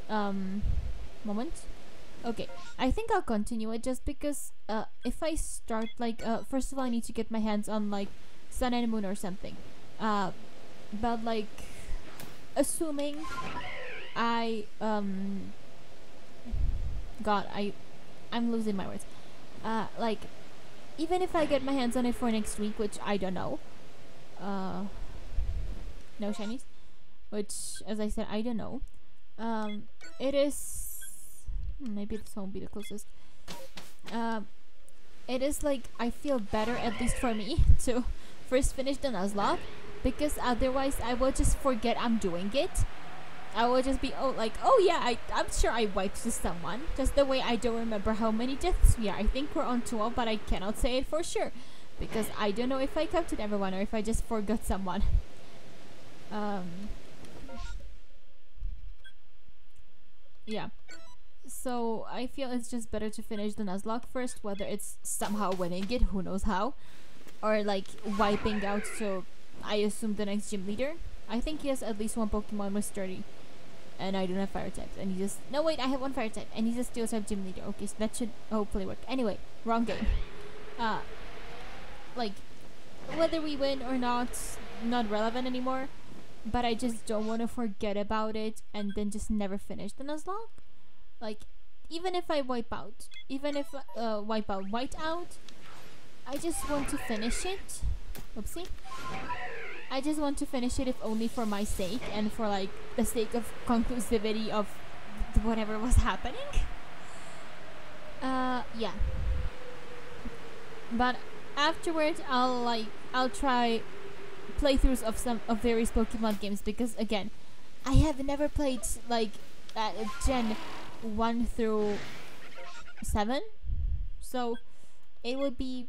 S1: um, moment. Okay, I think I'll continue it just because uh, if I start like uh, first of all I need to get my hands on like Sun and Moon or something. Uh, but like assuming I um God I I'm losing my words. Uh, like even if I get my hands on it for next week, which I don't know. Uh, no shinies, which, as I said, I don't know. Um, it is hmm, maybe this won't be the closest. Um, it is like I feel better, at least for me, [LAUGHS] to first finish the Nuzlocke because otherwise I will just forget I'm doing it. I will just be oh like oh yeah I I'm sure I wiped to someone just the way I don't remember how many deaths we are. I think we're on 12 but I cannot say it for sure because I don't know if I counted everyone or if I just forgot someone. Um Yeah. So I feel it's just better to finish the Nuzlocke first, whether it's somehow winning it, who knows how, or like wiping out so I assume the next gym leader. I think he has at least one Pokemon with sturdy. And I don't have fire types. And he just no wait, I have one fire type and he's a steel type gym leader. Okay, so that should hopefully work. Anyway, wrong game. Uh like whether we win or not, not relevant anymore. But I just don't want to forget about it and then just never finish the Nuzlocke. Like, even if I wipe out, even if uh, wipe out, white out, I just want to finish it. Oopsie. I just want to finish it if only for my sake and for like the sake of conclusivity of whatever was happening. Uh, yeah. But afterwards, I'll like I'll try playthroughs of some of various Pokemon games because again, I have never played like uh, Gen one through seven, so it would be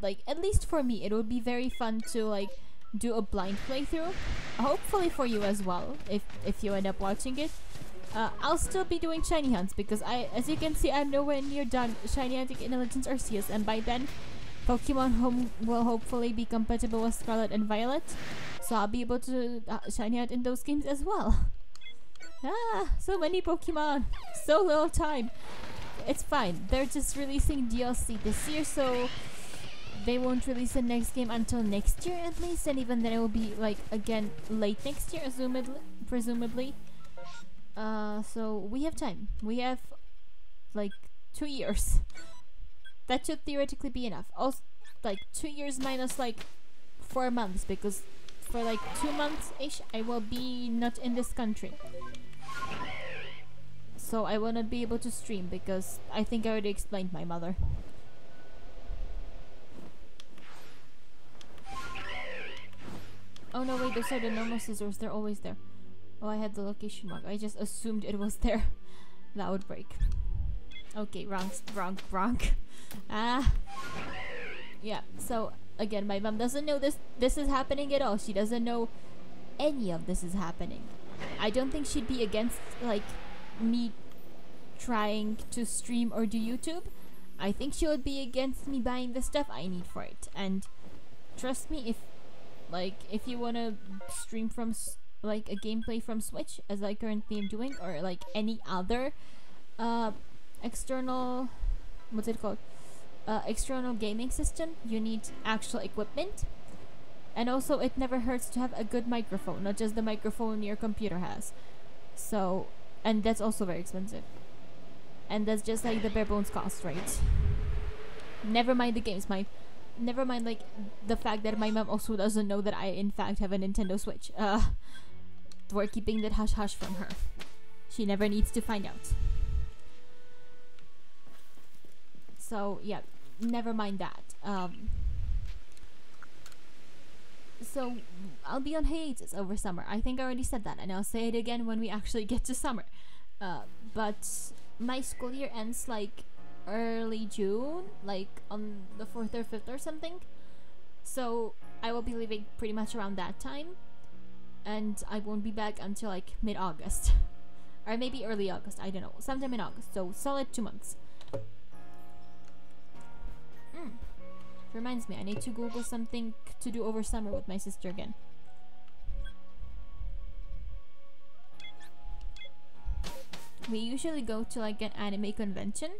S1: like at least for me, it would be very fun to like do a blind playthrough. Hopefully for you as well, if if you end up watching it. Uh, I'll still be doing shiny hunts because I, as you can see, I'm nowhere near done shiny hunting in Legends Arceus, and by then Pokemon Home will hopefully be compatible with Scarlet and Violet, so I'll be able to uh, shiny out in those games as well. [LAUGHS] Ah, so many Pokemon, so little time. It's fine. They're just releasing DLC this year, so they won't release the next game until next year at least, and even then it will be like again late next year, presumably. Presumably. Uh, so we have time. We have like two years [LAUGHS] that should theoretically be enough. Also, like two years minus like four months because for like two months ish I will be not in this country. So I will not be able to stream because I think I already explained my mother. Oh no wait, those are the normal scissors, they're always there. Oh I had the location mark, I just assumed it was there. [LAUGHS] that would break. Okay, wrong, wrong, wrong. [LAUGHS] ah. Yeah, so again, my mom doesn't know this this is happening at all. She doesn't know any of this is happening. I don't think she'd be against like me trying to stream or do YouTube. I think she would be against me buying the stuff I need for it. And trust me, if like if you wanna stream from like a gameplay from Switch, as I currently am doing, or like any other uh, external what's it called? Uh, external gaming system you need actual equipment. And also it never hurts to have a good microphone not just the microphone your computer has. So and that's also very expensive. And that's just like the bare bones cost right? Never mind the games my never mind like the fact that my mom also doesn't know that i in fact have a nintendo switch uh we're keeping that hush hush from her she never needs to find out so yeah never mind that um, so I'll be on hiatus over summer. I think I already said that, and I'll say it again when we actually get to summer. Uh, but my school year ends like early June, like on the fourth or fifth or something. So I will be leaving pretty much around that time, and I won't be back until like mid August, [LAUGHS] or maybe early August. I don't know, sometime in August. So solid two months. Mm. Reminds me, I need to Google something to do over summer with my sister again. We usually go to like an anime convention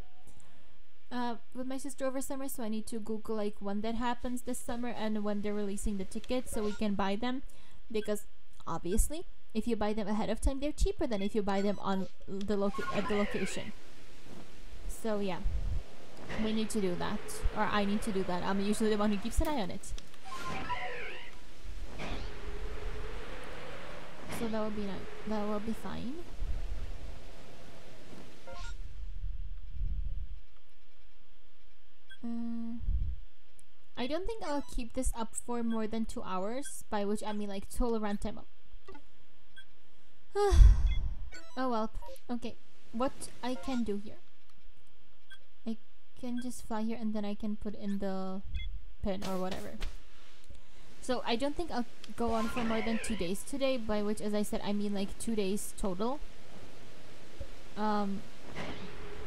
S1: uh, with my sister over summer, so I need to Google like when that happens this summer and when they're releasing the tickets so we can buy them. Because obviously, if you buy them ahead of time, they're cheaper than if you buy them on the loca- at the location. So yeah. we need to do that. Or I need to do that. I'm usually the one who keeps an eye on it. So that will be nice. That will be fine. Um, I don't think I'll keep this up for more than two hours, by which I mean like total runtime up. [SIGHS] oh well. Okay, what I can do here? I can just fly here and then I can put in the pen or whatever. So I don't think I'll go on for more than two days today, by which, as I said, I mean like two days total. Um,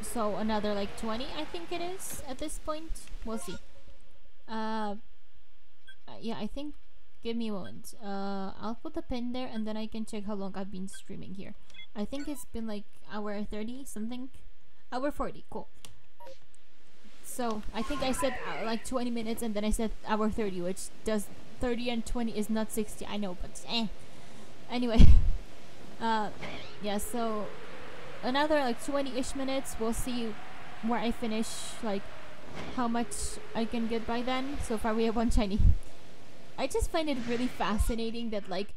S1: so another like 20, I think it is at this point. We'll see. Uh, uh, yeah, I think. Give me a moment. Uh, I'll put the pin there, and then I can check how long I've been streaming here. I think it's been like hour 30 something. Hour 40. Cool. So I think I said uh, like 20 minutes, and then I said hour 30, which does 30 and 20 is not 60. I know, but eh. Anyway, [LAUGHS] uh, yeah. So another like 20-ish minutes. We'll see where I finish. Like how much I can get by then. So far, we have one shiny. I just find it really fascinating that like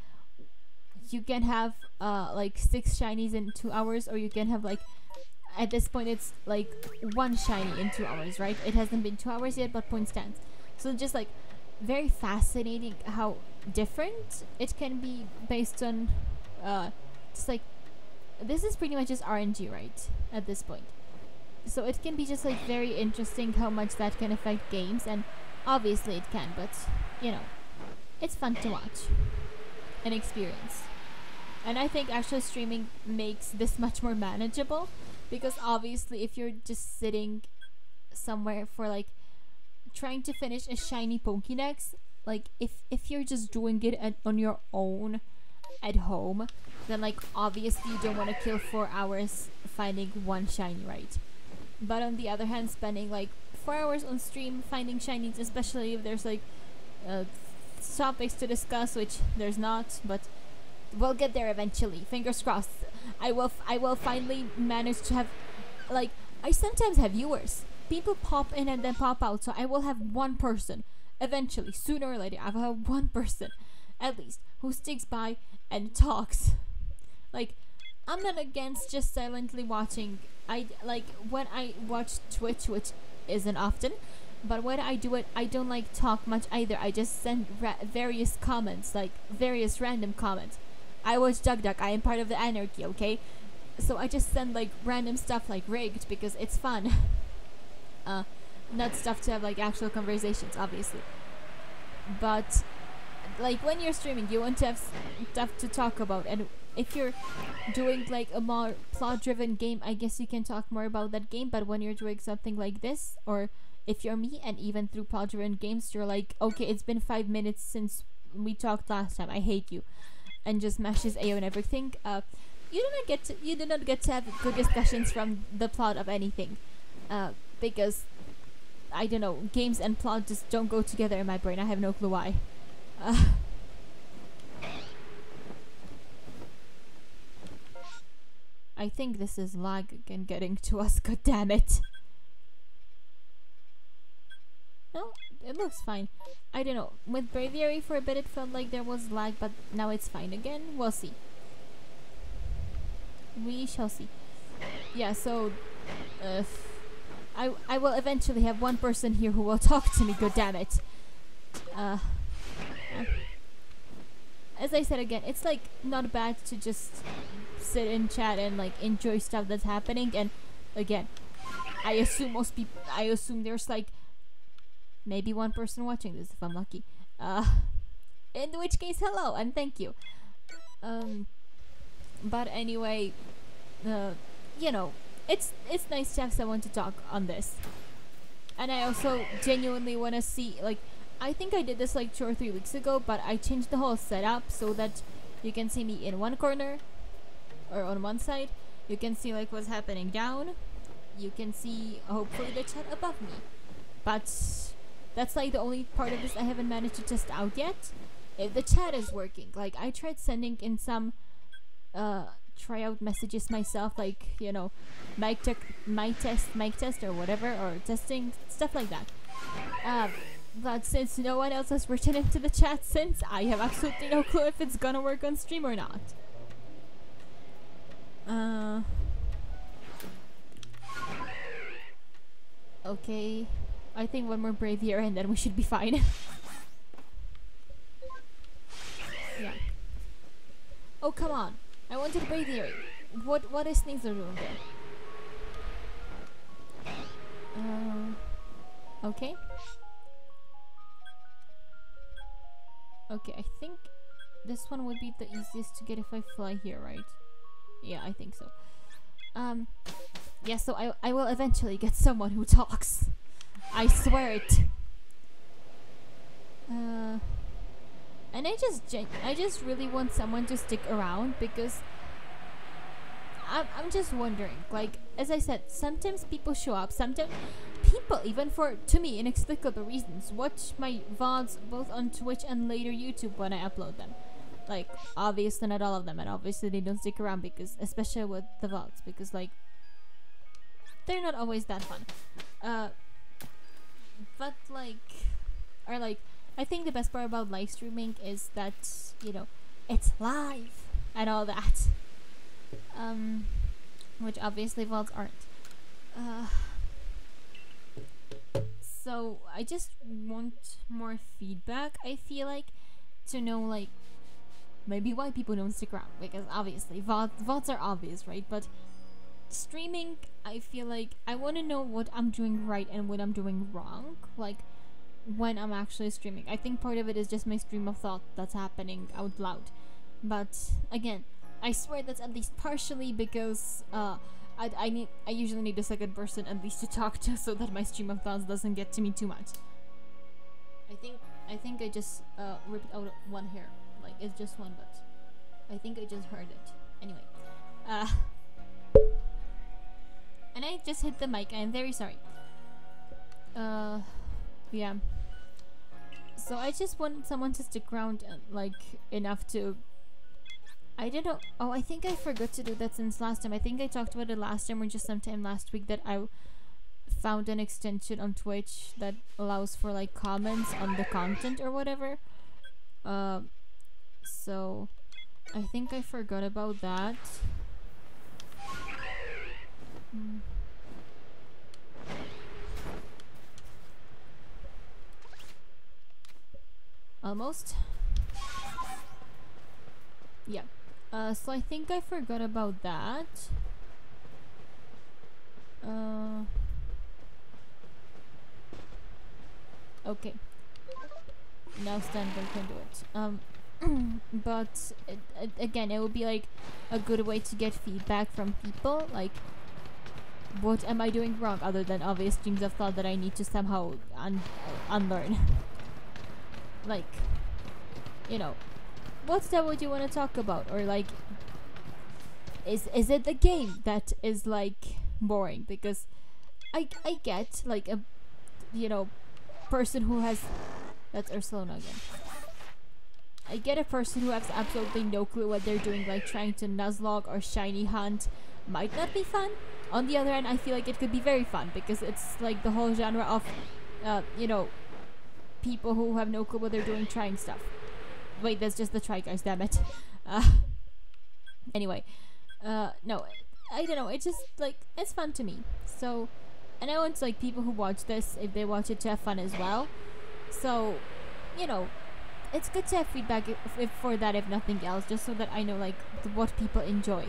S1: you can have uh like six shinies in two hours, or you can have like at this point it's like one shiny in two hours, right? It hasn't been two hours yet, but point stands. So just like very fascinating how different it can be based on uh just like this is pretty much just RNG, right? At this point. So it can be just like very interesting how much that can affect games and obviously it can, but you know, it's fun to watch and experience. And I think actually streaming makes this much more manageable because obviously if you're just sitting somewhere for like trying to finish a shiny Pokédex, like if if you're just doing it at, on your own at home, then like obviously you don't want to kill four hours finding one shiny, right? But on the other hand, spending like four hours on stream finding shinies, especially if there's like uh, topics to discuss, which there's not, but we'll get there eventually. Fingers crossed. I will. I will finally manage to have, like, I sometimes have viewers. People pop in and then pop out, so I will have one person eventually, sooner or later. I will have one person, at least, who sticks by and talks. Like, I'm not against just silently watching. I like when I watch Twitch, which isn't often, but when I do it, I don't like talk much either. I just send various comments, like various random comments. I watch DougDoug. I am part of the anarchy. Okay, so I just send like random stuff like rigged because it's fun. [LAUGHS] uh, not stuff to have like actual conversations, obviously. But like when you're streaming, you want to have stuff to talk about, and if you're doing like a more plot-driven game, I guess you can talk more about that game. But when you're doing something like this, or if you're me, and even through plot-driven games, you're like, okay, it's been five minutes since we talked last time. I hate you, and just mashes AO and everything. Uh, you do not get to, you do not get to have good discussions from the plot of anything, uh, because I don't know, games and plot just don't go together in my brain. I have no clue why. Uh, I think this is lag again getting to us, [LAUGHS] god damn it. No, it looks fine. I don't know. With Braviary for a bit it felt like there was lag, but now it's fine again. We'll see. We shall see. Yeah, so uh, I I will eventually have one person here who will [LAUGHS] talk to me, god damn it. Uh as I said again, it's like not bad to just sit and chat and like enjoy stuff that's happening. And again, I assume most people, I assume there's like maybe one person watching this if I'm lucky. Uh, [LAUGHS] in which case, hello and thank you. Um, but anyway, uh, you know, it's it's nice to have someone to talk on this. And I also genuinely want to see like I think I did this like two or three weeks ago, but I changed the whole setup so that you can see me in one corner or on one side. You can see like what's happening down. You can see hopefully the chat above me. But that's like the only part of this I haven't managed to test out yet. If the chat is working, like I tried sending in some uh, try out messages myself, like you know, mic tech, mic test, mic test, or whatever, or testing stuff like that. Um, but since no one else has written into the chat since, I have absolutely no clue if it's gonna work on stream or not. Uh. Okay. I think one more Braviary and then we should be fine. [LAUGHS] yeah. Oh come on! I wanted braviary. What what is are doing there? Uh, okay. Okay, I think this one would be the easiest to get if I fly here, right? Yeah, I think so. Um, yeah, so I, I will eventually get someone who talks. I swear it. Uh, and I just, I just really want someone to stick around because I'm, I'm just wondering. Like, as I said, sometimes people show up, sometimes people, even for, to me, inexplicable reasons, watch my VODs both on Twitch and later YouTube when I upload them. Like, obviously not all of them, and obviously they don't stick around because, especially with the VODs, because, like, they're not always that fun. Uh, but, like, or, like, I think the best part about live streaming is that, you know, it's live and all that. Um, which obviously VODs aren't. Uh, so I just want more feedback. I feel like to know like maybe why people don't stick around because obviously VOD, VODs are obvious, right? But streaming, I feel like I want to know what I'm doing right and what I'm doing wrong. Like when I'm actually streaming. I think part of it is just my stream of thought that's happening out loud. But again, I swear that's at least partially because uh, I, I need I usually need a second person at least to talk to [LAUGHS] so that my stream of thoughts doesn't get to me too much. I think I think I just uh, ripped out one hair. It's just one, but I think I just heard it. Anyway, uh, and I just hit the mic. I am very sorry. Uh, yeah. So I just want someone to stick around, uh, like enough to I didn't know. Oh, I think I forgot to do that since last time. I think I talked about it last time or just sometime last week that I found an extension on Twitch that allows for like comments on the content or whatever. Uh, so I think I forgot about that. Hmm. Almost. Yeah. Uh, so I think I forgot about that. Uh, okay. Now Stanford can do it. Um, [CLEARS THROAT] but it, it, again, it would be like a good way to get feedback from people. Like, what am I doing wrong other than obvious streams of thought that I need to somehow un unlearn? [LAUGHS] like, you know, what's that what you want to talk about or like is is it the game that is like boring because i i get like a you know person who has that's Ursula again I get a person who has absolutely no clue what they're doing, like trying to Nuzlocke or Shiny Hunt, might not be fun. On the other hand, I feel like it could be very fun because it's like the whole genre of, uh, you know, people who have no clue what they're doing trying stuff. Wait, that's just the try guys, damn it. [LAUGHS] Uh, anyway, uh, no, I don't know, it's just, like, it's fun to me. So, and I want, like, people who watch this, if they watch it, to have fun as well. So, you know, it's good to have feedback if, if for that, if nothing else, just so that I know, like, what people enjoy.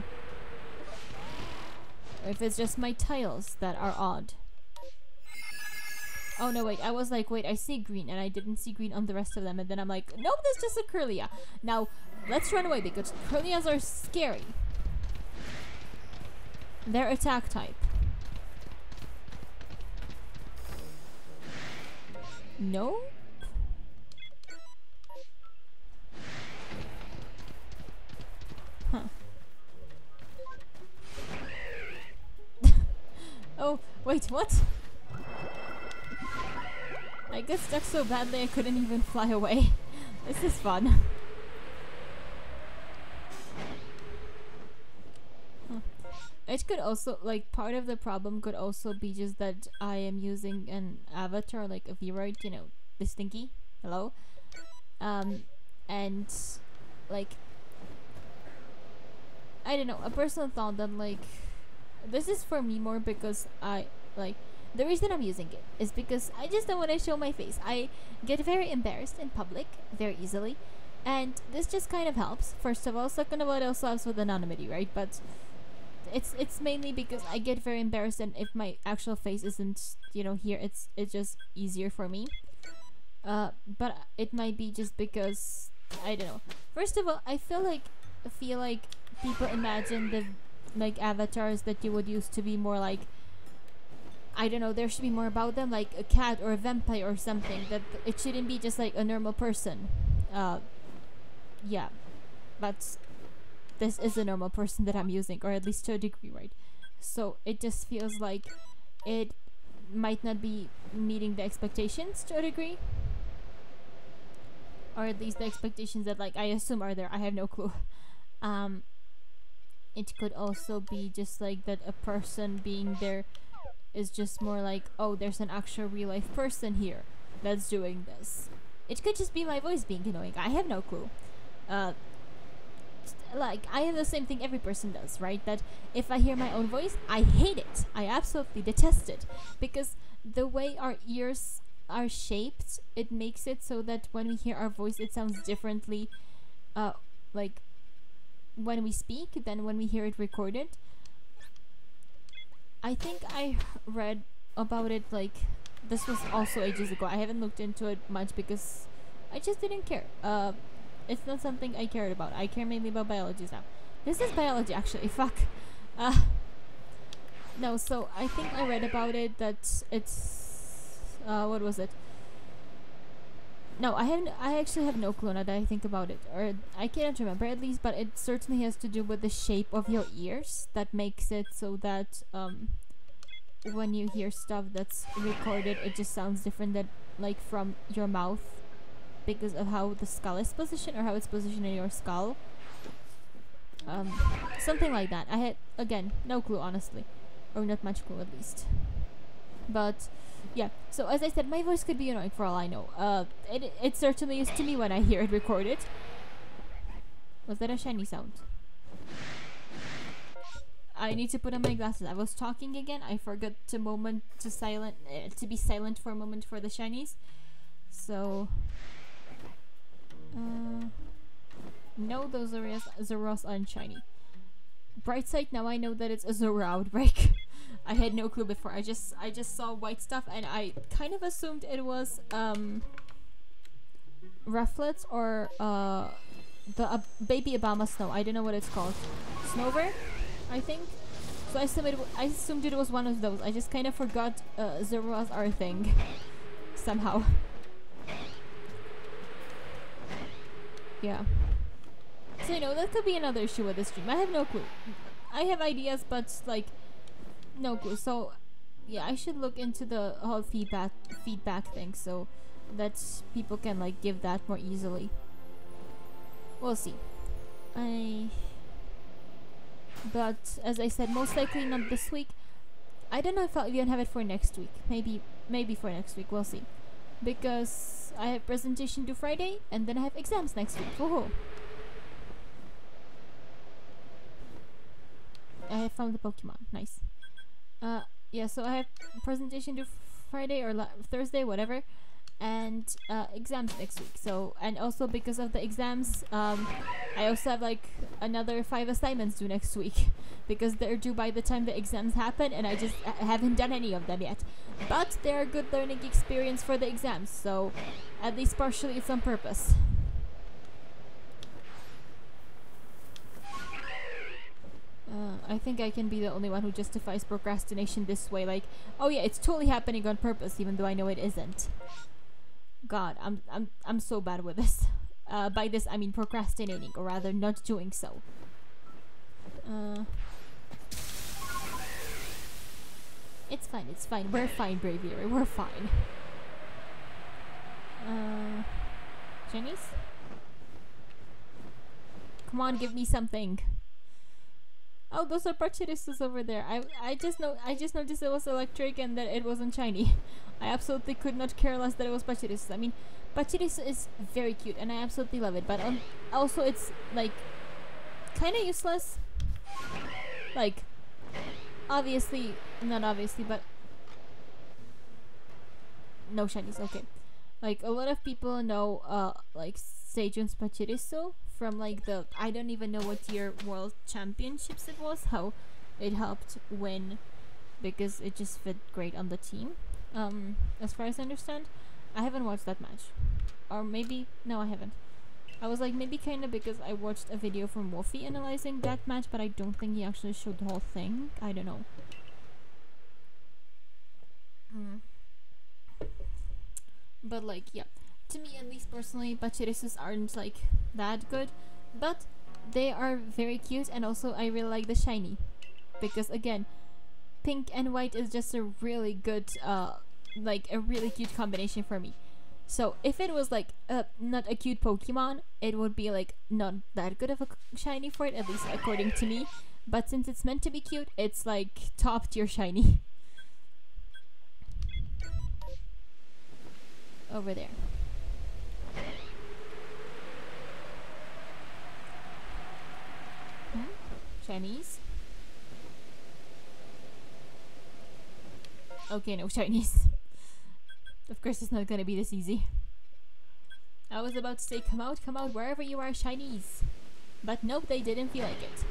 S1: Or if it's just my tiles that are odd. Oh no, wait, I was like, wait, I see green, and I didn't see green on the rest of them, and then I'm like, nope, that's just a Kirlia. Now, let's run away, because Kirlias are scary. Their attack type. No? Oh, wait, what? I got stuck so badly I couldn't even fly away. this is fun. it could also like part of the problem could also be just that I am using an avatar like a Vroid, you know, the stinky. Hello. Um, and like I don't know. A personal thought that like this is for me more because I like the reason I'm using it is because I just don't want to show my face. I get very embarrassed in public very easily, and this just kind of helps. First of all, second of all, it also helps with anonymity, right? But it's it's mainly because I get very embarrassed, and if my actual face isn't you know here, it's it's just easier for me. Uh, but it might be just because I don't know. First of all, I feel like I feel like people imagine the like avatars that you would use to be more like I don't know, there should be more about them, like a cat or a vampire or something. That it shouldn't be just like a normal person. Uh, yeah, but this is a normal person that I'm using, or at least to a degree, right? So it just feels like it might not be meeting the expectations to a degree. Or at least the expectations that like I assume are there. I have no clue. [LAUGHS] Um it could also be just like that a person being there is just more like, oh, there's an actual real life person here that's doing this. It could just be my voice being annoying. I have no clue. Uh, like I have the same thing every person does, right? That if I hear my own voice, I hate it. I absolutely detest it because the way our ears are shaped, it makes it so that when we hear our voice, it sounds differently, uh, like when we speak than when we hear it recorded. I think I read about it like this was also ages ago. I haven't looked into it much because I just didn't care. Uh, it's not something I cared about. I care mainly about biology now. This is biology actually. [LAUGHS] Fuck. Uh, no, so I think I read about it that it's uh, what was it? No, I have I actually have no clue now that I think about it, or I can't remember at least. But it certainly has to do with the shape of your ears that makes it so that um, when you hear stuff that's recorded, it just sounds different than like from your mouth because of how the skull is positioned or how it's positioned in your skull. Um, something like that. I had again no clue honestly, or not much clue at least. But yeah, so as I said, my voice could be annoying for all I know. Uh, it, it certainly is to me when I hear it recorded. Was that a shiny sound? I need to put on my glasses. I was talking again. I forgot to moment to silent uh, to be silent for a moment for the shinies. So, uh, no, those are Zoruas aren't shiny. Bright side. Now I know that it's a Zorua outbreak. [LAUGHS] I had no clue before. I just I just saw white stuff and I kind of assumed it was um rufflets or uh the uh, baby Abomasnow. I don't know what it's called. Snover, I think. So I assumed it, I assumed it was one of those. I just kind of forgot uh, Zero's our thing [LAUGHS] somehow. Yeah. So you know that could be another issue with this stream. I have no clue. I have ideas, but like no clue. So yeah, I should look into the whole feedback feedback thing so that people can like give that more easily. We'll see. I but as I said, most likely not this week. I don't know if I'll even have it for next week. Maybe maybe for next week. We'll see. Because I have presentation due Friday and then I have exams next week. Woohoo! I have found the Pokemon. Nice. Uh, yeah, so I have presentation due Friday or Thursday, whatever, and uh, exams next week. So, and also because of the exams, um, I also have like another five assignments due next week [LAUGHS] because they're due by the time the exams happen, and I just haven't done any of them yet. But they're a good learning experience for the exams, so at least partially it's on purpose. Uh, I think I can be the only one who justifies procrastination this way. Like, oh yeah, it's totally happening on purpose, even though I know it isn't. God, I'm I'm I'm so bad with this. Uh, by this I mean procrastinating, or rather not doing so. Uh, it's fine. It's fine. We're fine, Braviary. We're fine. Uh, Jenny's? Come on, give me something. Oh, those are Pachirisus over there. I I just know I just noticed it was electric and that it wasn't shiny. [LAUGHS] I absolutely could not care less that it was Pachirisus. I mean, Pachirisu is very cute and I absolutely love it, but um, also it's like kind of useless. Like, obviously, not obviously, but no shinies. Okay, like a lot of people know uh like Sejun's Pachirisu from like the I don't even know what year World Championships it was. How it helped win because it just fit great on the team. Um, as far as I understand, I haven't watched that match, or maybe no, I haven't. I was like maybe kind of because I watched a video from Wolfey analyzing that match, but I don't think he actually showed the whole thing. I don't know. Mm. But like, yeah to me at least personally, Pachirisus aren't like that good, but they are very cute and also I really like the shiny because again, pink and white is just a really good, uh, like a really cute combination for me. So if it was like uh, not a cute Pokemon, it would be like not that good of a shiny for it, at least according to me. But since it's meant to be cute, it's like top tier shiny. [LAUGHS] Over there. Chinese. Okay, no [LAUGHS] shinies. of course it's not gonna be this easy. I was about to say, come out, come out, wherever you are, shinies. But nope, they didn't feel like it.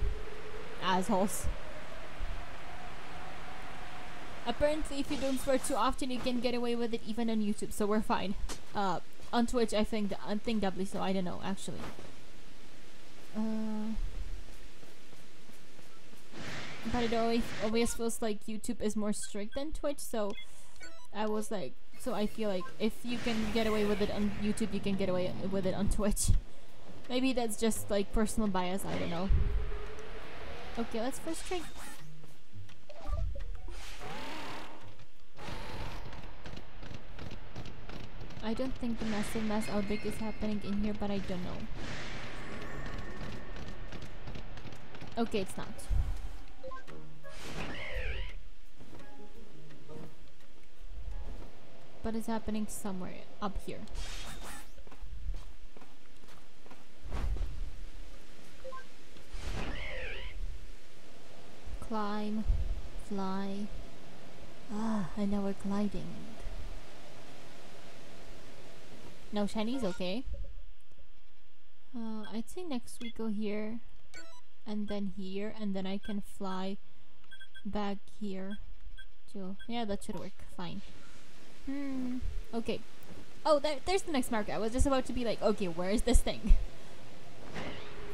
S1: Assholes. Apparently, if you don't swear too often, you can get away with it even on YouTube, so we're fine. Uh, on Twitch, I think, I think doubly so. I don't know, actually. Uh, but it always always feels like YouTube is more strict than Twitch. So I was like, so I feel like if you can get away with it on YouTube, you can get away with it on Twitch. [LAUGHS] Maybe that's just like personal bias. I don't know. Okay, let's first try. I don't think the massive mass outbreak is happening in here, but I don't know. Okay, it's not. But it's happening somewhere up here. Climb, fly. Ah, and now we're gliding. No, shinies okay. Uh, I'd say next we go here, and then here, and then I can fly back here. To yeah, that should work. Fine. Hmm. Okay. Oh, there, there's the next marker. I was just about to be like, okay, where is this thing?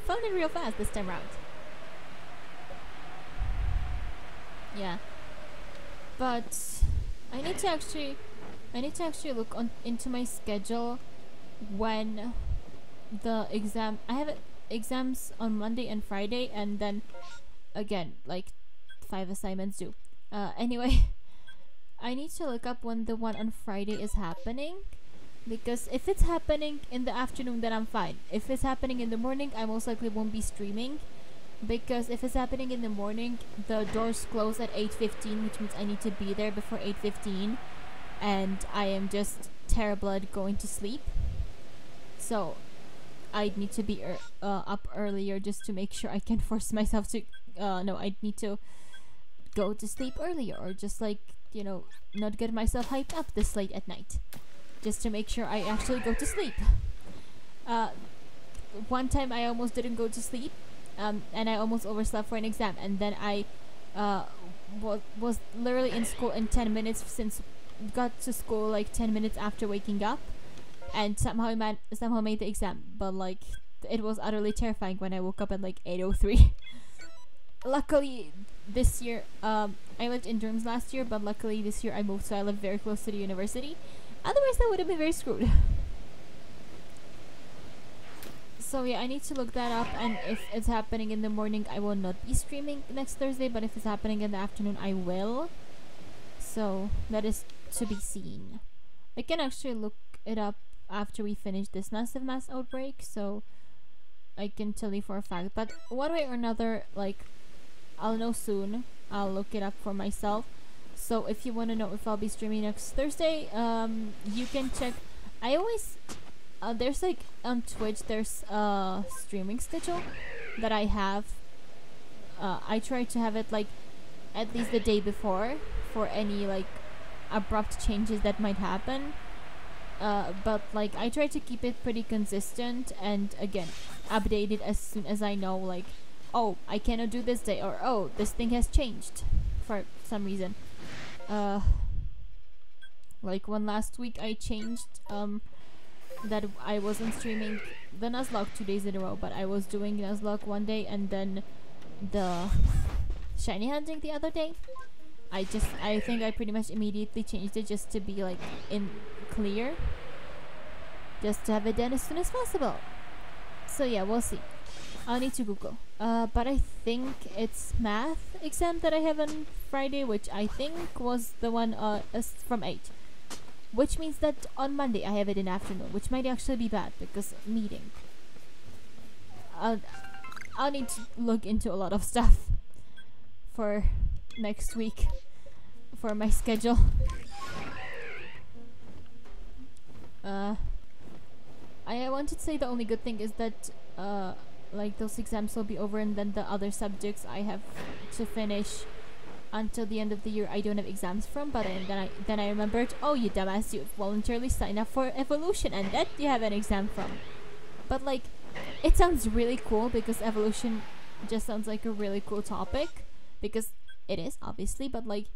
S1: Found it real fast this time round. Yeah. But I need to actually I need to actually look on into my schedule when the exam I have exams on Monday and Friday and then again like five assignments due. Uh anyway [LAUGHS] I need to look up when the one on Friday is happening. Because if it's happening in the afternoon, then I'm fine. If it's happening in the morning, I most likely won't be streaming. Because if it's happening in the morning, the doors close at 8.15, which means I need to be there before 8.15. And I am just terrible at going to sleep. So, I'd need to be er uh, up earlier just to make sure I can [LAUGHS] force myself to... Uh, no, I'd need to go to sleep earlier or just like you know, not get myself hyped up this late at night. Just to make sure I actually go to sleep. Uh, one time I almost didn't go to sleep, um, and I almost overslept for an exam, and then I uh, was, was literally in school in 10 minutes since got to school like 10 minutes after waking up and somehow I man- somehow made the exam but like it was utterly terrifying when I woke up at like 8:03 [LAUGHS] luckily this year, um, I lived in dorms last year, but luckily this year I moved, so I live very close to the university. Otherwise, I would have been very screwed. [LAUGHS] so yeah, I need to look that up, and if it's happening in the morning, I will not be streaming next Thursday, but if it's happening in the afternoon, I will. So that is to be seen. I can actually look it up after we finish this massive mass outbreak, so I can tell you for a fact. But one way or another, like I'll know soon. I'll look it up for myself. So if you want to know if I'll be streaming next Thursday, um, you can check. I always uh, there's like on Twitch there's a streaming schedule that I have. Uh, I try to have it like at least the day before for any like abrupt changes that might happen. Uh, but like I try to keep it pretty consistent and again update it as soon as I know like oh I cannot do this day or oh this thing has changed for some reason. Uh, like one last week I changed um that I wasn't streaming the Nuzlocke two days in a row, but I was doing Nuzlocke one day and then the [LAUGHS] shiny hunting the other day. I just I think I pretty much immediately changed it just to be like in clear. Just to have it done as soon as possible. So yeah, we'll see. I'll need to Google. Uh, but I think it's math exam that I have on Friday, which I think was the one uh from eight. Which means that on Monday I have it in afternoon, which might actually be bad because meeting. I'll, I'll need to look into a lot of stuff for next week for my schedule. Uh, I wanted to say the only good thing is that uh, like those exams will be over and then the other subjects I have to finish until the end of the year I don't have exams from but then I then I remembered oh you dumbass you voluntarily signed up for evolution and that you have an exam from. But like it sounds really cool because evolution just sounds like a really cool topic because it is obviously but like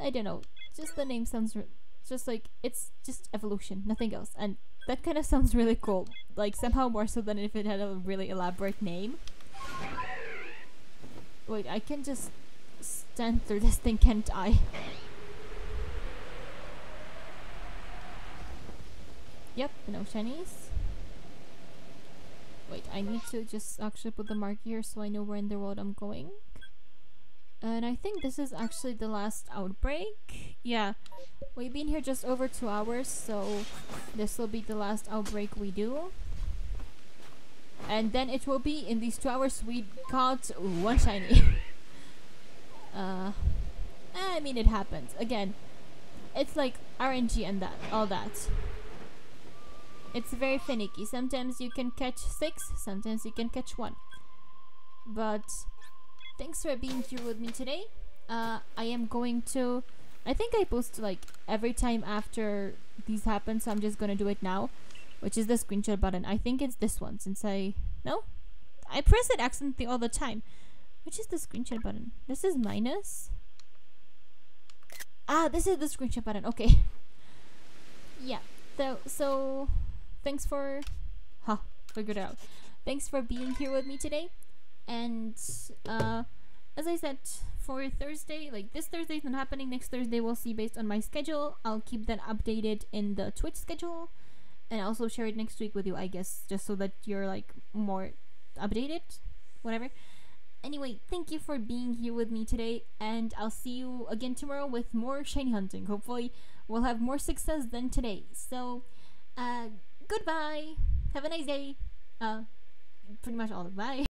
S1: I don't know just the name sounds just like it's just evolution nothing else. And that kind of sounds really cool like somehow more so than if it had a really elaborate name wait I can just stand through this thing, can't I? Yep, no shinies. Wait, I need to just actually put the mark here so I know where in the world I'm going. And I think this is actually the last outbreak. Yeah, we've been here just over two hours, so this will be the last outbreak we do. And then it will be in these two hours we caught one shiny. [LAUGHS] Uh, I mean, it happens. Again, it's like RNG and that, all that. It's very finicky. Sometimes you can catch six, sometimes you can catch one. But thanks for being here with me today. Uh, I am going to. I think I post like every time after these happen, so I'm just gonna do it now, which is the screenshot button. I think it's this one since I no, I press it accidentally all the time. Which is the screenshot button? This is minus? Ah, this is the screenshot button. Okay. [LAUGHS] yeah. So, so thanks for... Huh, figured out. Thanks for being here with me today. And, uh, as I said, for Thursday, like this Thursday is not happening. Next Thursday we'll see based on my schedule. I'll keep that updated in the Twitch schedule. And also share it next week with you, I guess, just so that you're like more updated. Whatever. Anyway, thank you for being here with me today, and I'll see you again tomorrow with more shiny hunting. Hopefully, we'll have more success than today. So, uh, goodbye. Have a nice day. Uh, pretty much all. Bye. [LAUGHS]